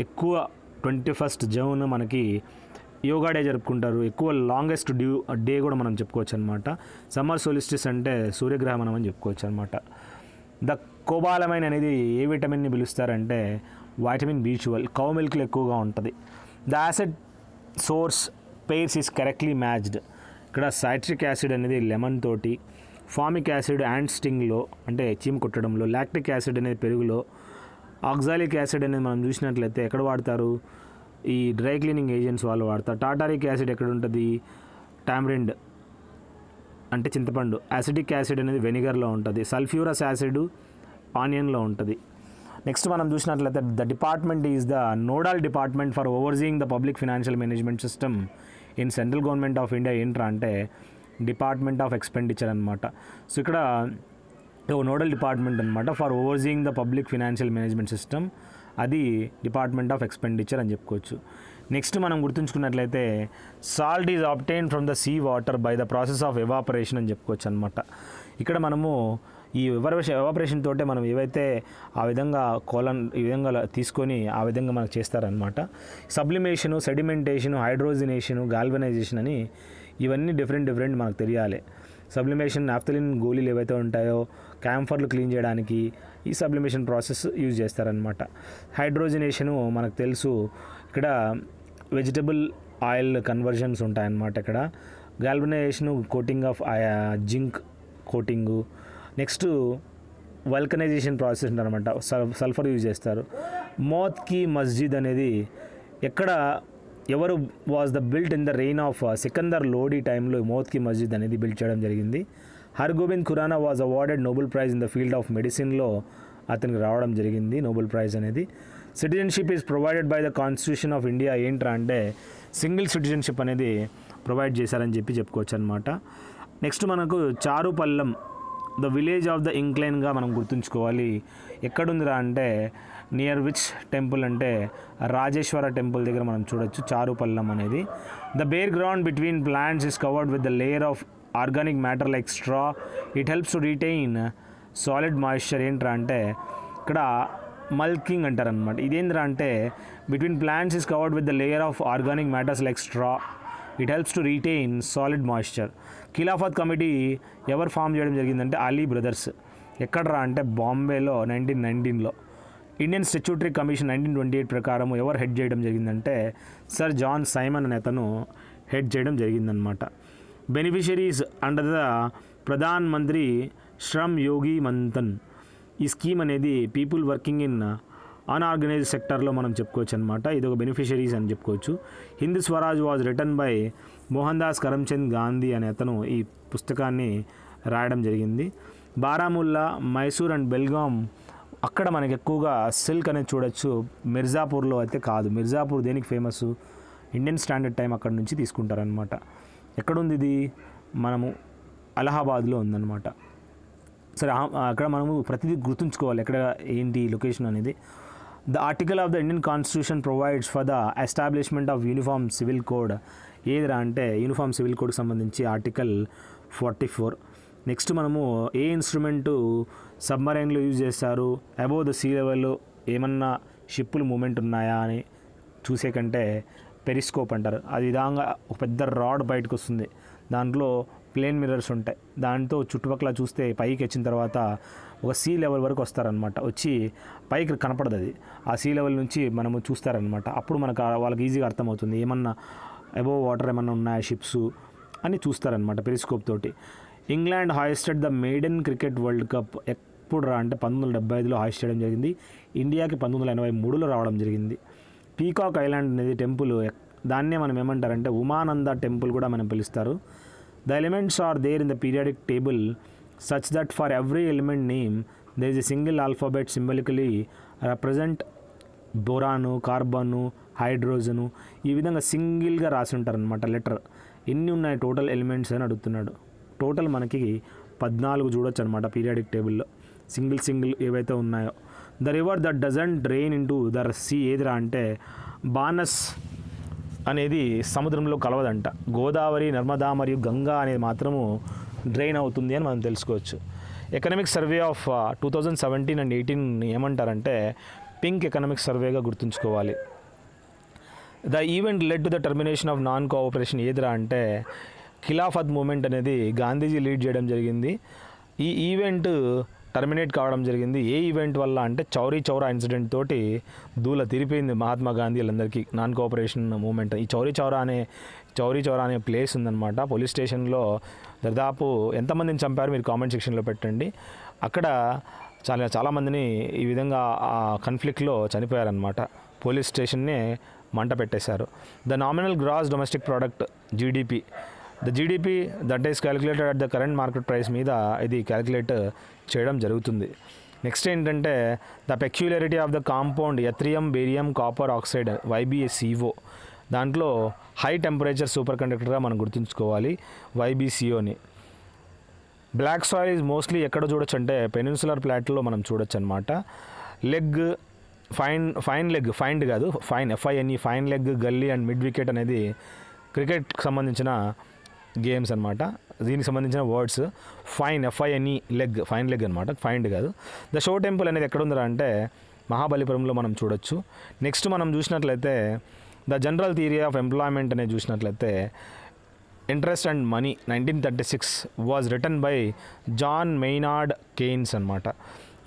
ఎక్కువ ట్వంటీ ఫస్ట్ జూన్ మనకి యోగా డే జరుపుకుంటారు. ఎక్కువ లాంగెస్ట్ డ్యూ డే కూడా మనం చెప్పుకోవచ్చు అనమాట సమ్మర్ సోలిస్టిస్ అంటే సూర్యగ్రహణం అని చెప్పుకోవచ్చు అనమాట ద కోబాలమైన్ అనేది ఏ విటమిన్ని పిలుస్తారంటే వైటమిన్ బీ ట్వెల్వ్ కౌ మిల్క్లు ఎక్కువగా ఉంటుంది. The acid source pairs is correctly matched ఇక్కడ సైట్రిక్ యాసిడ్ అనేది లెమన్ తోటి ఫామిక్ యాసిడ్ యాండ్ స్టింగ్లో అంటే చీమ కుట్టడంలో లాక్టిక్ యాసిడ్ అనేది పెరుగులో ఆక్సాలిక్ యాసిడ్ అనేది మనం చూసినట్లయితే ఎక్కడ వాడతారు? ఈ డ్రై క్లీనింగ్ ఏజెంట్స్ వాళ్ళు వాడతారు. టాటారిక్ యాసిడ్ ఎక్కడ ఉంటుంది టామరిండ్ అంటే చింతపండు. యాసిడిక్ యాసిడ్ అనేది వెనిగర్లో ఉంటుంది. సల్ఫ్యూరస్ యాసిడ్ ఆనియన్లో ఉంటుంది. నెక్స్ట్ మనం చూసినట్లయితే the department is the nodal department for overseeing the public financial management system in central government of India ఏంట్రా అంటే డిపార్ట్మెంట్ ఆఫ్ ఎక్స్పెండిచర్ అనమాట సో ఇక్కడ ఓ నోడల్ డిపార్ట్మెంట్ అనమాట for overseeing the public financial management system. అది department of expenditure అని చెప్పుకోవచ్చు. Next మనం గుర్తుంచుకున్నట్లయితే salt is obtain from the sea water by the process of evaporation అని చెప్పుకోవచ్చు అనమాట ఇక్కడ మనము ఈ ఎవాపరేషన్ ఎవాపరేషన్ తోటే మనం ఏవైతే ఆ విధంగా కోలన్ ఈ విధంగా తీసుకొని ఆ విధంగా మనకు చేస్తారనమాట సబ్లిమేషను సెడిమెంటేషను హైడ్రోజినేషను గాల్వనైజేషన్ అని ఇవన్నీ డిఫరెంట్ డిఫరెంట్ మనకు తెలియాలి. సబ్లిమేషన్ నాఫ్తలిన్ గోళీలు ఏవైతే ఉంటాయో క్యాంఫర్లు క్లీన్ చేయడానికి ఈ సబ్లిమేషన్ ప్రాసెస్ యూజ్ చేస్తారనమాట హైడ్రోజనేషను మనకు తెలుసు. ఇక్కడ వెజిటబుల్ ఆయిల్ కన్వర్జన్స్ ఉంటాయన్నమాట ఇక్కడ. Galvanization coating of zinc coating. Next vulcanization process అనమాట సల్ఫర్ యూజ్ చేస్తారు. మోత్ కీ మస్జిద్ అనేది ఎక్కడ ఎవరు was the built in the reign of Sikandar Lodi టైంలో మోత్ కీ మస్జిద్ అనేది బిల్డ్ చేయడం జరిగింది. Hargobind Khorana was awarded Nobel prize in the field of మెడిసిన్లో అతనికి రావడం జరిగింది నోబెల్ ప్రైజ్ అనేది. Citizenship is provided by the constitution of India ఏంట్రా అంటే సింగిల్ సిటిజన్షిప్ అనేది ప్రొవైడ్ చేశారని చెప్పి చెప్పుకోవచ్చు అనమాట నెక్స్ట్ మనకు Charupallam the village of the ఇంక్లైన్గా మనం గుర్తుంచుకోవాలి. ఎక్కడుందిరా అంటే నియర్ విచ్ టెంపుల్ అంటే రాజేశ్వర టెంపుల్ దగ్గర మనం చూడొచ్చు చారుపల్లం అనేది. The bare ground between plants is covered with the layer of organic matter like straw it helps to retain solid moisture ఏంట్రా అంటే ఇక్కడ మల్కింగ్ అంటారనమాట ఇదేంద్రా అంటే between plants is covered with the layer of organic matters like straw it helps to retain solid moisture. Khilafat committee ఎవరు form చేయడం జరిగిందంటే Ali brothers. ఎక్కడరా అంటే బాంబేలో నైన్టీన్ నైన్టీన్లో. Indian statutory commission nineteen twenty eight ప్రకారం ఎవరు హెడ్ చేయడం జరిగిందంటే సర్ జాన్ సైమన్ అనే అతను హెడ్ చేయడం జరిగిందనమాట beneficiaries under the Pradhan Mantri Shram Yogi Manthan ఈ స్కీమ్ అనేది పీపుల్ వర్కింగ్ ఇన్ అన్ఆర్గనైజ్ సెక్టర్లో మనం చెప్పుకోవచ్చు అనమాట ఇది ఒక బెనిఫిషరీస్ అని చెప్పుకోవచ్చు. Hindu Swaraj was written by Mohan Das Karamchand Gandhi అనే అతను ఈ పుస్తకాన్ని రాయడం జరిగింది. బారాముల్లా మైసూర్ అండ్ బెల్గాం అక్కడ మనకి ఎక్కువగా సిల్క్ అనేది చూడొచ్చు. మిర్జాపూర్లో అయితే కాదు. మిర్జాపూర్ దేనికి ఫేమస్ ఇండియన్ స్టాండర్డ్ టైం అక్కడ నుంచి తీసుకుంటారనమాట ఎక్కడుంది ఇది మనము అలహాబాద్లో ఉందన్నమాట. సరే అక్కడ మనము ప్రతిదీ గుర్తుంచుకోవాలి ఎక్కడ ఏంటి లొకేషన్ అనేది. The article of the Indian constitution provides for the establishment of uniform civil code. ఏదిరా అంటే యూనిఫామ్ సివిల్ కోడ్కి సంబంధించి ఆర్టికల్ ఫార్టీ ఫోర్. నెక్స్ట్ మనము ఏ ఇన్స్ట్రుమెంటు సబ్మరైన్లో యూజ్ చేస్తారు? అబోవ్ ద సీ లెవెల్లో ఏమన్నా షిప్పులు మూమెంట్ ఉన్నాయా అని చూసే కంటే పెరిస్కోప్ అంటారు. అది విధంగా ఒక పెద్ద రాడ్ బయటకు వస్తుంది దాంట్లో ప్లేన్ మిర్రర్స్ ఉంటాయి. దాంతో చుట్టుపక్కల చూస్తే పైకి వచ్చిన తర్వాత ఒక సీ లెవెల్ వరకు వస్తారనమాట వచ్చి పైకి కనపడదు అది ఆ సీ లెవెల్ నుంచి మనము చూస్తారనమాట అప్పుడు మనకు వాళ్ళకి ఈజీగా అర్థమవుతుంది. ఏమన్నా అబోవ్ వాటర్ ఏమన్నా ఉన్నాయా షిప్స్ అని చూస్తారనమాట పెరిస్కోప్ తోటి. England hoisted the maiden cricket world cup ఎప్పుడు రా అంటే పంతొమ్మిది వందల డెబ్బై ఐదులో హాయిస్ట్ చేయడం జరిగింది. ఇండియాకి పంతొమ్మిది వందల ఎనభై మూడులో రావడం జరిగింది. పీకాక్ ఐలాండ్ అనేది టెంపుల్. దాన్నే మనం ఏమంటారంటే ఉమానంద టెంపుల్ కూడా మనం పిలుస్తారు. The elements are there in the periodic table such that for every element name there is a single alphabet symbolically represent boron carbon hydrogen ఈ విధంగా సింగిల్గా రాసి ఉంటారనమాట లెటర్. ఎన్ని ఉన్నాయి టోటల్ ఎలిమెంట్స్ అని అడుగుతున్నాడు. టోటల్ మనకి పద్నాలుగు చూడొచ్చు అనమాట పీరియాడిక్ టేబుల్లో. సింగిల్ సింగిల్ ఏవైతే ఉన్నాయో the river that doesn't drain in to the sea ఏదిరా అంటే బానస్ అనేది సముద్రంలో కలవదంట. గోదావరి నర్మదా మరియు గంగా అనేది మాత్రము డ్రైన్ అవుతుంది అని మనం తెలుసుకోవచ్చు. Economic survey of two thousand seventeen and eighteen ఏమంటారంటే పింక్ ఎకనామిక్ సర్వేగా గుర్తుంచుకోవాలి. The event led to the termination of non cooperation ఏదిరా అంటే ఖిలాఫత్ మూమెంట్ అనేది గాంధీజీ లీడ్ చేయడం జరిగింది. ఈ ఈవెంట్ టర్మినేట్ కావడం జరిగింది. ఏ ఈవెంట్ వల్ల అంటే చౌరీ చౌరా ఇన్సిడెంట్ తోటి దూల తిరిపోయింది మహాత్మా గాంధీ వాళ్ళందరికీ నాన్ కోఆపరేషన్ మూమెంట్ ఈ చౌరీ చౌరా అనే చౌరీ చౌరా అనే ప్లేస్ ఉందన్నమాట. పోలీస్ స్టేషన్లో దాదాపు ఎంతమందిని చంపారు మీరు కామెంట్ సెక్షన్లో పెట్టండి. అక్కడ చాలా చాలామందిని ఈ విధంగా ఆ కన్ఫ్లిక్ట్లో చనిపోయారనమాట పోలీస్ స్టేషన్నే మంట పెట్టేశారు. The nominal gross domestic product GDP. The GDP that is calculated at the current market price మీద ఇది క్యాలిక్యులేట్ చేయడం జరుగుతుంది. నెక్స్ట్ ఏంటంటే the peculiarity of the compound yttrium barium copper oxide YBSEO దాంట్లో హై టెంపరేచర్ సూపర్ కండక్టర్గా మనం గుర్తుంచుకోవాలి వైబీసీఓని బ్లాక్ సాయిల్ ఈజ్ మోస్ట్లీ ఎక్కడ చూడొచ్చు అంటే పెనిన్సులర్ ప్లాట్లో మనం చూడొచ్చు అనమాట leg fine fine leg find కాదు fine FINE fine leg gully and mid wicket అనేది క్రికెట్కి సంబంధించిన గేమ్స్ అనమాట దీనికి సంబంధించిన words fine FINE leg fine leg అనమాట ఫైండ్ కాదు. ద షో టెంపుల్ అనేది ఎక్కడ ఉందిరా అంటే మహాబలిపురంలో మనం చూడొచ్చు. నెక్స్ట్ మనం చూసినట్లయితే the general theory of employment అనేది చూసినట్లయితే interest and money nineteen thirty six was written by John Maynard Keynes అనమాట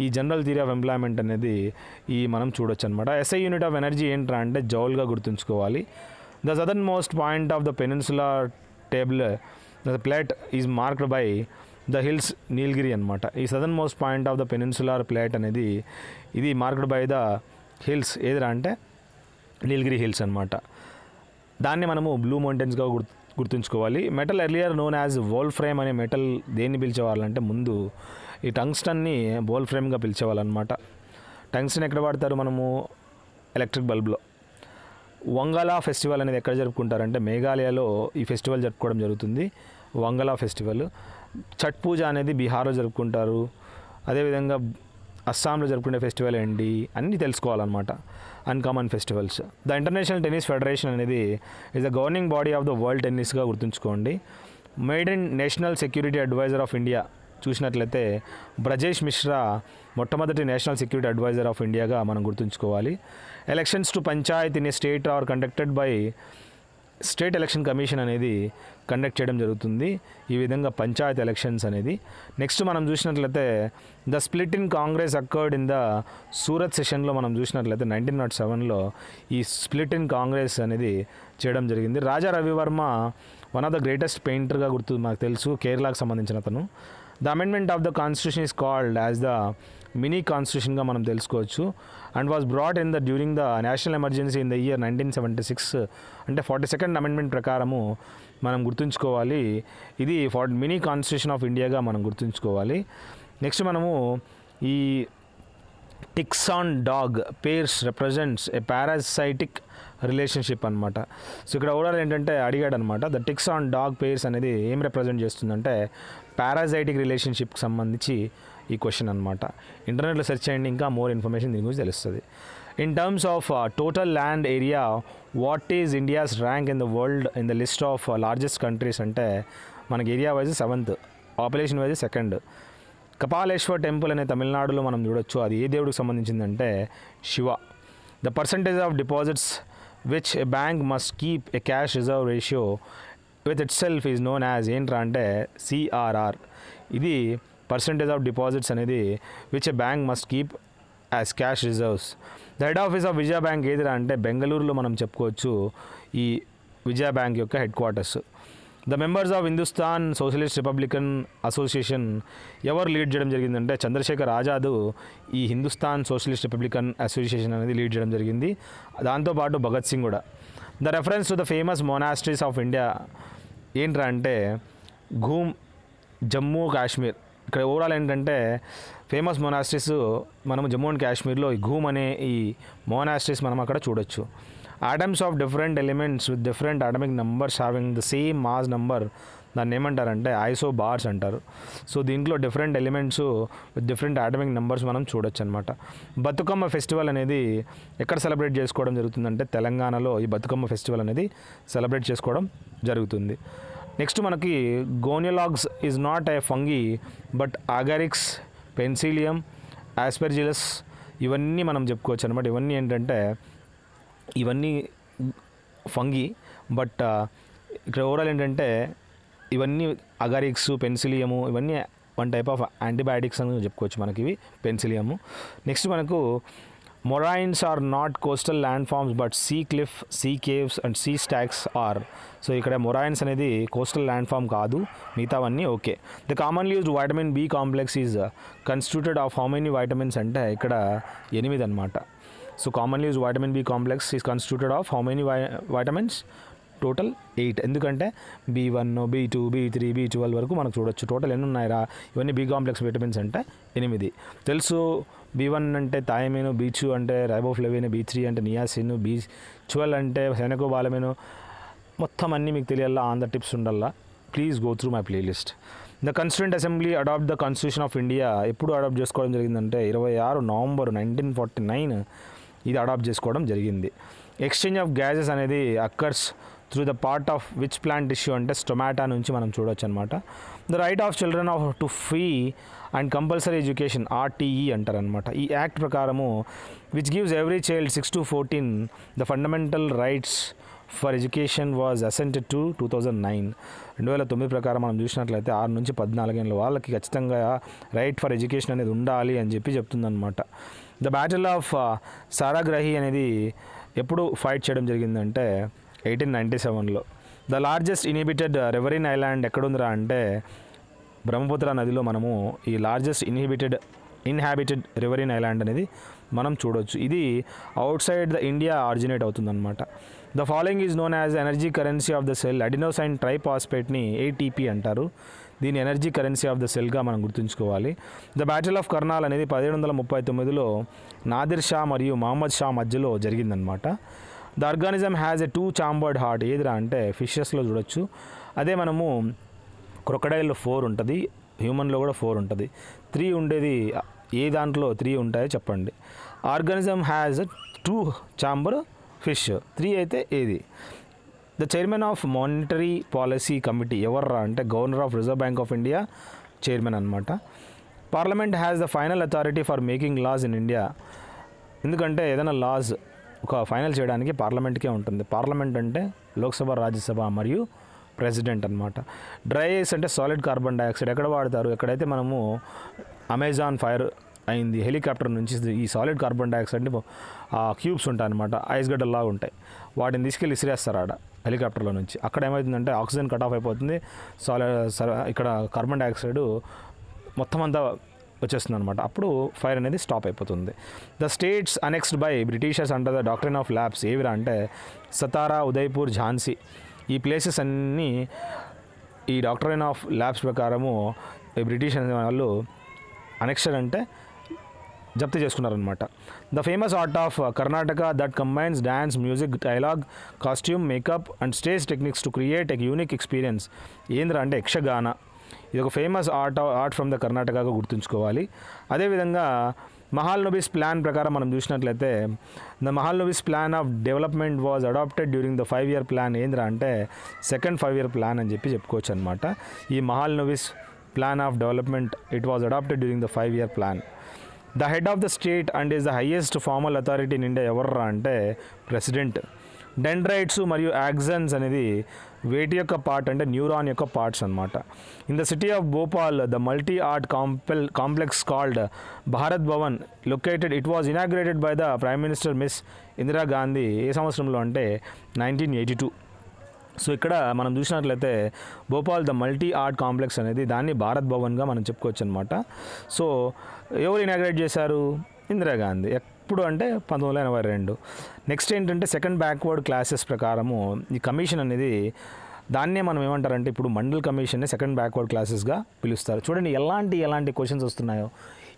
ఈ జనరల్ థియరీ ఆఫ్ ఎంప్లాయ్మెంట్ అనేది ఈ మనం చూడొచ్చు అనమాట ఎస్ఐ యూనిట్ ఆఫ్ ఎనర్జీ ఏంట్రా అంటే జౌల్గా గుర్తుంచుకోవాలి. The southern most point of the peninsula table the plate is marked by the hills Nilgiri అనమాట ఈ southern most point of the peninsular plate అనేది ఇది మార్క్డ్ బై ద హిల్స్ ఏదిరా అంటే? నీలగిరి హిల్స్ అనమాట దాన్ని మనము బ్లూ మౌంటైన్స్గా గుర్తు గుర్తుంచుకోవాలి. Metal earlier known as wolfram అనే మెటల్ దేన్ని పిలిచేవాళ్ళంటే ముందు ఈ టంగ్స్టన్ని బోల్ ఫ్రేమ్గా పిలిచేవాళ్ళనమాట టంగ్స్టన్ ఎక్కడ వాడతారు మనము? ఎలక్ట్రిక్ బల్బ్లో వంగలా ఫెస్టివల్ అనేది ఎక్కడ జరుపుకుంటారంటే మేఘాలయలో ఈ ఫెస్టివల్ జరుపుకోవడం జరుగుతుంది. వంగలా ఫెస్టివల్. ఛట్ పూజ అనేది బీహార్లో జరుపుకుంటారు. అదేవిధంగా అస్సాంలో జరుపుకునే ఫెస్టివల్ ఏంటి అన్నీ తెలుసుకోవాలన్నమాట. Uncommon festivals. The international tennis federation అనేది is the governing body of the world టెన్నిస్గా గుర్తుంచుకోండి. Made in national security advisor of India చూసినట్లయితే బ్రజేష్ మిశ్రా మొట్టమొదటి నేషనల్ సెక్యూరిటీ అడ్వైజర్ ఆఫ్ ఇండియాగా మనం గుర్తుంచుకోవాలి. Elections to panchayat in a state are conducted by state election commission అనేది conduct చేయడం జరుగుతుంది. ఈ విధంగా పంచాయత్ ఎలక్షన్స్ అనేది. నెక్స్ట్ మనం చూసినట్లయితే the split in Congress occurred in the Surat సెషన్లో మనం చూసినట్లయితే నైన్టీన్ నాట్ సెవెన్లో ఈ స్ప్లిట్ ఇన్ కాంగ్రెస్ అనేది చేయడం జరిగింది. Raja Ravi Varma one of the greatest పెయింటర్గా గుర్తు మాకు తెలుసు కేరళకు సంబంధించిన అతను. The amendment of the constitution is called as the mini కాన్స్టిట్యూషన్గా మనం తెలుసుకోవచ్చు. And was brought in the during the national emergency in the year nineteen seventy six అంటే forty second amendment ప్రకారము మనం గుర్తుంచుకోవాలి. ఇది ఫార్ మినీ కాన్స్టిట్యూషన్ ఆఫ్ ఇండియాగా మనం గుర్తుంచుకోవాలి. నెక్స్ట్ మనము ఈ ticks on dog pairs represents a parasitic relationship అనమాట సో ఇక్కడ ఓవరాల్ ఏంటంటే అడిగాడు అనమాట the ticks on dog pairs అనేది ఏం రిప్రజెంట్ చేస్తుందంటే పారాసైటిక్ రిలేషన్షిప్కి సంబంధించి ఈ క్వశ్చన్ అనమాట ఇంటర్నెట్లో సెర్చ్ చేయండి ఇంకా మోర్ ఇన్ఫర్మేషన్ దీని గురించి తెలుస్తుంది. In terms of total land area what is India's rank in the world in the list of largest countries అంటే మనకి area wise seventh population wise second Kapaleshwar temple అనే తమిళనాడులో మనం చూడొచ్చు. అది ఏ దేవుడికి సంబంధించిందంటే Shiva. The percentage of deposits which a bank must keep a cash reserve ratio with itself is known as ఏంట్రా అంటే సిఆర్ఆర్ ఇది పర్సంటేజ్ ఆఫ్ డిపాజిట్స్ అనేది which a bank must keep as cash reserves the head office of Vijaya bank ఏదిరా అంటే బెంగళూరులో మనం చెప్పుకోవచ్చు ఈ విజయ బ్యాంక్ యొక్క headquarters the members of Hindustan socialist republican association ఎవరు లీడ్ చేయడం జరిగిందంటే చంద్రశేఖర్ ఆజాద్ ఈ హిందుస్థాన్ సోషలిస్ట్ రిపబ్లికన్ అసోసియేషన్ అనేది లీడ్ చేయడం జరిగింది. దాంతోపాటు భగత్ సింగ్ కూడా. The reference to the famous monasteries of India ఏంట్రా అంటే ఘూమ్ జమ్మూ కాశ్మీర్. ఇక్కడ ఓవరాల్ ఏంటంటే ఫేమస్ మొనాస్ట్రీస్ మనం జమ్మూ అండ్ కాశ్మీర్లో ఈ ఘూమ్ అనే ఈ మొనాస్ట్రీస్ మనం అక్కడ చూడొచ్చు. Atoms of different elements with different atomic numbers having the same mass number దాన్ని ఏమంటారంటే ఐసో బార్స్ అంటారు. సో దీంట్లో different elements with different atomic numbers మనం చూడొచ్చు అనమాట బతుకమ్మ ఫెస్టివల్ అనేది ఎక్కడ సెలబ్రేట్ చేసుకోవడం జరుగుతుందంటే తెలంగాణలో ఈ బతుకమ్మ ఫెస్టివల్ అనేది సెలబ్రేట్ చేసుకోవడం జరుగుతుంది. నెక్స్ట్ మనకి gonyaulax is not a fungi but agaricus penicillium aspergillus ఇవన్నీ మనం చెప్పుకోవచ్చు అనమాట ఇవన్నీ ఏంటంటే ఇవన్నీ ఫంగి బట్ uh, ఇక్కడ ఓవరాల్ ఏంటంటే ఇవన్నీ అగారిక్స్ పెన్సిలియము ఇవన్నీ వన్ టైప్ ఆఫ్ యాంటీబయాటిక్స్ అని చెప్పుకోవచ్చు మనకి ఇవి పెన్సిలియము. నెక్స్ట్ మనకు moraines are not coastal landforms but sea cliff sea caves and sea stacks are so ఇక్కడ మొరైన్స్ అనేది కోస్టల్ ల్యాండ్ ఫామ్ కాదు మిగతావన్నీ okay the commonly used vitamin B complex is constituted of how many vitamins అంటే ఇక్కడ ఎనిమిది అనమాట so commonly use vitamin B complex is constituted of how many vitamins total eight ఎందుకంటే B one B two B three B twelve వరకు మనకు చూడొచ్చు total ఎన్ని ఉన్నాయిరా ఇవన్నీ బీ కాంప్లెక్స్ విటమిన్స్ అంటే ఎనిమిది తెలుసు బీ వన్ అంటే థాయమిన్ బీ టూ అంటే రైబోఫ్లవిన్ బీ త్రీ అంటే నియాసిన్ బీ ట్వెల్వ్ అంటే సెనకోబాలమిన్ మొత్తం అన్నీ మీకు తెలియాలా? ఆన్ ద టిప్స్ ఉండాలా? Please go through my playlist the constituent assembly adopt the constitution of India ఎప్పుడు అడాప్ట్ చేసుకోవడం జరిగిందంటే ఇరవై ఆరు నవంబర్ నైన్టీన్ ఫార్టీ నైన్ ఇది అడాప్ట్ చేసుకోవడం జరిగింది. ఎక్స్చేంజ్ ఆఫ్ గ్యాసెస్ అనేది occurs through the part of which plant issue అంటే స్టొమాటా నుంచి మనం చూడొచ్చు అనమాట the right of children of to free and compulsory education RTE అంటారనమాట ఈ యాక్ట్ ప్రకారము which gives every child six to fourteen the fundamental rights for education was assented to two thousand nine రెండు వేల తొమ్మిది ప్రకారం మనం చూసినట్లయితే ఆరు నుంచి పద్నాలుగేళ్ళ వాళ్ళకి ఖచ్చితంగా రైట్ ఫర్ ఎడ్యుకేషన్ అనేది ఉండాలి అని చెప్పి చెప్తుందనమాట ద బ్యాటిల్ ఆఫ్ సారాగ్రహి అనేది ఎప్పుడు ఫైట్ చేయడం జరిగిందంటే ఎయిటీన్ నైంటీ సెవెన్లో the largest inhibited riverine island ఎక్కడుందిరా అంటే బ్రహ్మపుత్ర నదిలో మనము ఈ largest inhibited inhabited riverine island అనేది మనం చూడొచ్చు. ఇది outside the India originate అవుతుందన్నమాట. The following is known as energy currency of the cell adenosine ట్రైపాస్పేట్ని ATP అంటారు. దీని ఎనర్జీ కరెన్సీ ఆఫ్ ద సెల్గా మనం గుర్తుంచుకోవాలి. ద బ్యాటిల్ ఆఫ్ కర్నాల్ అనేది పదిహేడు వందల ముప్పై తొమ్మిదిలో నాదిర్ షా మరియు మహమ్మద్ షా మధ్యలో జరిగిందనమాట the organism has a two chambered heart ఏదిరా అంటే ఫిషెస్లో చూడొచ్చు. అదే మనము క్రొకడైల్లో ఫోర్ ఉంటుంది. హ్యూమన్లో కూడా ఫోర్ ఉంటుంది. త్రీ ఉండేది ఏ దాంట్లో త్రీ ఉంటాయో చెప్పండి. Organism has two chamber fish. Three అయితే ఏది? The chairman of monetary policy committee ఎవర్రా అంటే governor of reserve bank of India chairman అనమాట parliament has the final authority for making laws in India ఎందుకంటే ఏదైనా లాస్ ఒక ఫైనల్ చేయడానికి పార్లమెంట్కే ఉంటుంది. పార్లమెంట్ అంటే లోక్సభ రాజ్యసభ మరియు ప్రెసిడెంట్ అనమాట డ్రై ఐస్ అంటే సాలిడ్ కార్బన్ డైఆక్సైడ్. ఎక్కడ వాడతారు? ఎక్కడైతే మనము అమెజాన్ ఫైర్ అయింది హెలికాప్టర్ నుంచి ఈ సాలిడ్ కార్బన్ డైఆక్సైడ్ని ఆ క్యూబ్స్ ఉంటాయి అనమాట ఐస్ గడ్డల్లా ఉంటాయి. వాటిని తీసుకెళ్ళి ఇసిరేస్తారు ఆడ హెలికాప్టర్లో నుంచి. అక్కడ ఏమవుతుందంటే ఆక్సిజన్ కట్ ఆఫ్ అయిపోతుంది. సాలిడ్ ఇక్కడ కార్బన్ డైఆక్సైడ్ మొత్తం అంతా వచ్చేస్తుంది అనమాట అప్పుడు ఫైర్ అనేది స్టాప్ అయిపోతుంది. The states annexed by Britishers under the doctrine of lapse ఏవిరా అంటే సతారా ఉదయ్పూర్ ఝాన్సీ. ఈ ప్లేసెస్ అన్నీ ఈ డాక్టరీన్ ఆఫ్ ల్యాబ్స్ ప్రకారము ఈ బ్రిటిష్ అనే వాళ్ళు అనెక్షన్ అంటే జప్తు చేసుకున్నారనమాట the famous art of Karnataka that combines dance music dialogue costume makeup and stage techniques to create a unique experience. ఏంద్రా అంటే యక్షగాన. ఇది ఒక famous art art from the కర్ణాటకగా గుర్తుంచుకోవాలి. అదేవిధంగా మహాల్నోబిస్ ప్లాన్ ప్రకారం మనం చూసినట్లయితే the Mahalanobis plan of development was adopted during the five year plan ఏంద్రా అంటే సెకండ్ ఫైవ్ ఇయర్ ప్లాన్ అని చెప్పి చెప్పుకోవచ్చు అనమాట ఈ Mahalanobis plan of development it was adopted during the five year plan the head of the state and is the highest formal authority in India ఎవర్రా అంటే president dendrites మరియు యాక్సన్స్ అనేది వేటి యొక్క పార్ట్ అంటే న్యూరాన్ యొక్క పార్ట్స్ అనమాట in the city of Bhopal the multi art compel complex called Bharat Bhavan located it was inaugurated by the prime minister miss Indira Gandhi ఏ సంవత్సరంలో అంటే నైన్టీన్ ఎయిటీ టూ సో ఇక్కడ మనం చూసినట్లయితే Bhopal the multi art complex అనేది దాన్ని భారత్ భవన్గా మనం చెప్పుకోవచ్చు అనమాట సో ఎవరు ఇనాగ్రేట్ చేశారు? ఇందిరాగాంధీ ఎప్పుడు అంటే పంతొమ్మిది వందల ఎనభై రెండు. నెక్స్ట్ ఏంటంటే సెకండ్ బ్యాక్వర్డ్ క్లాసెస్ ప్రకారము ఈ కమిషన్ అనేది దాన్నే మనం ఏమంటారంటే ఇప్పుడు మండల్ కమిషన్ని సెకండ్ బ్యాక్వర్డ్ క్లాసెస్గా పిలుస్తారు. చూడండి ఎలాంటి ఎలాంటి క్వశ్చన్స్ వస్తున్నాయో.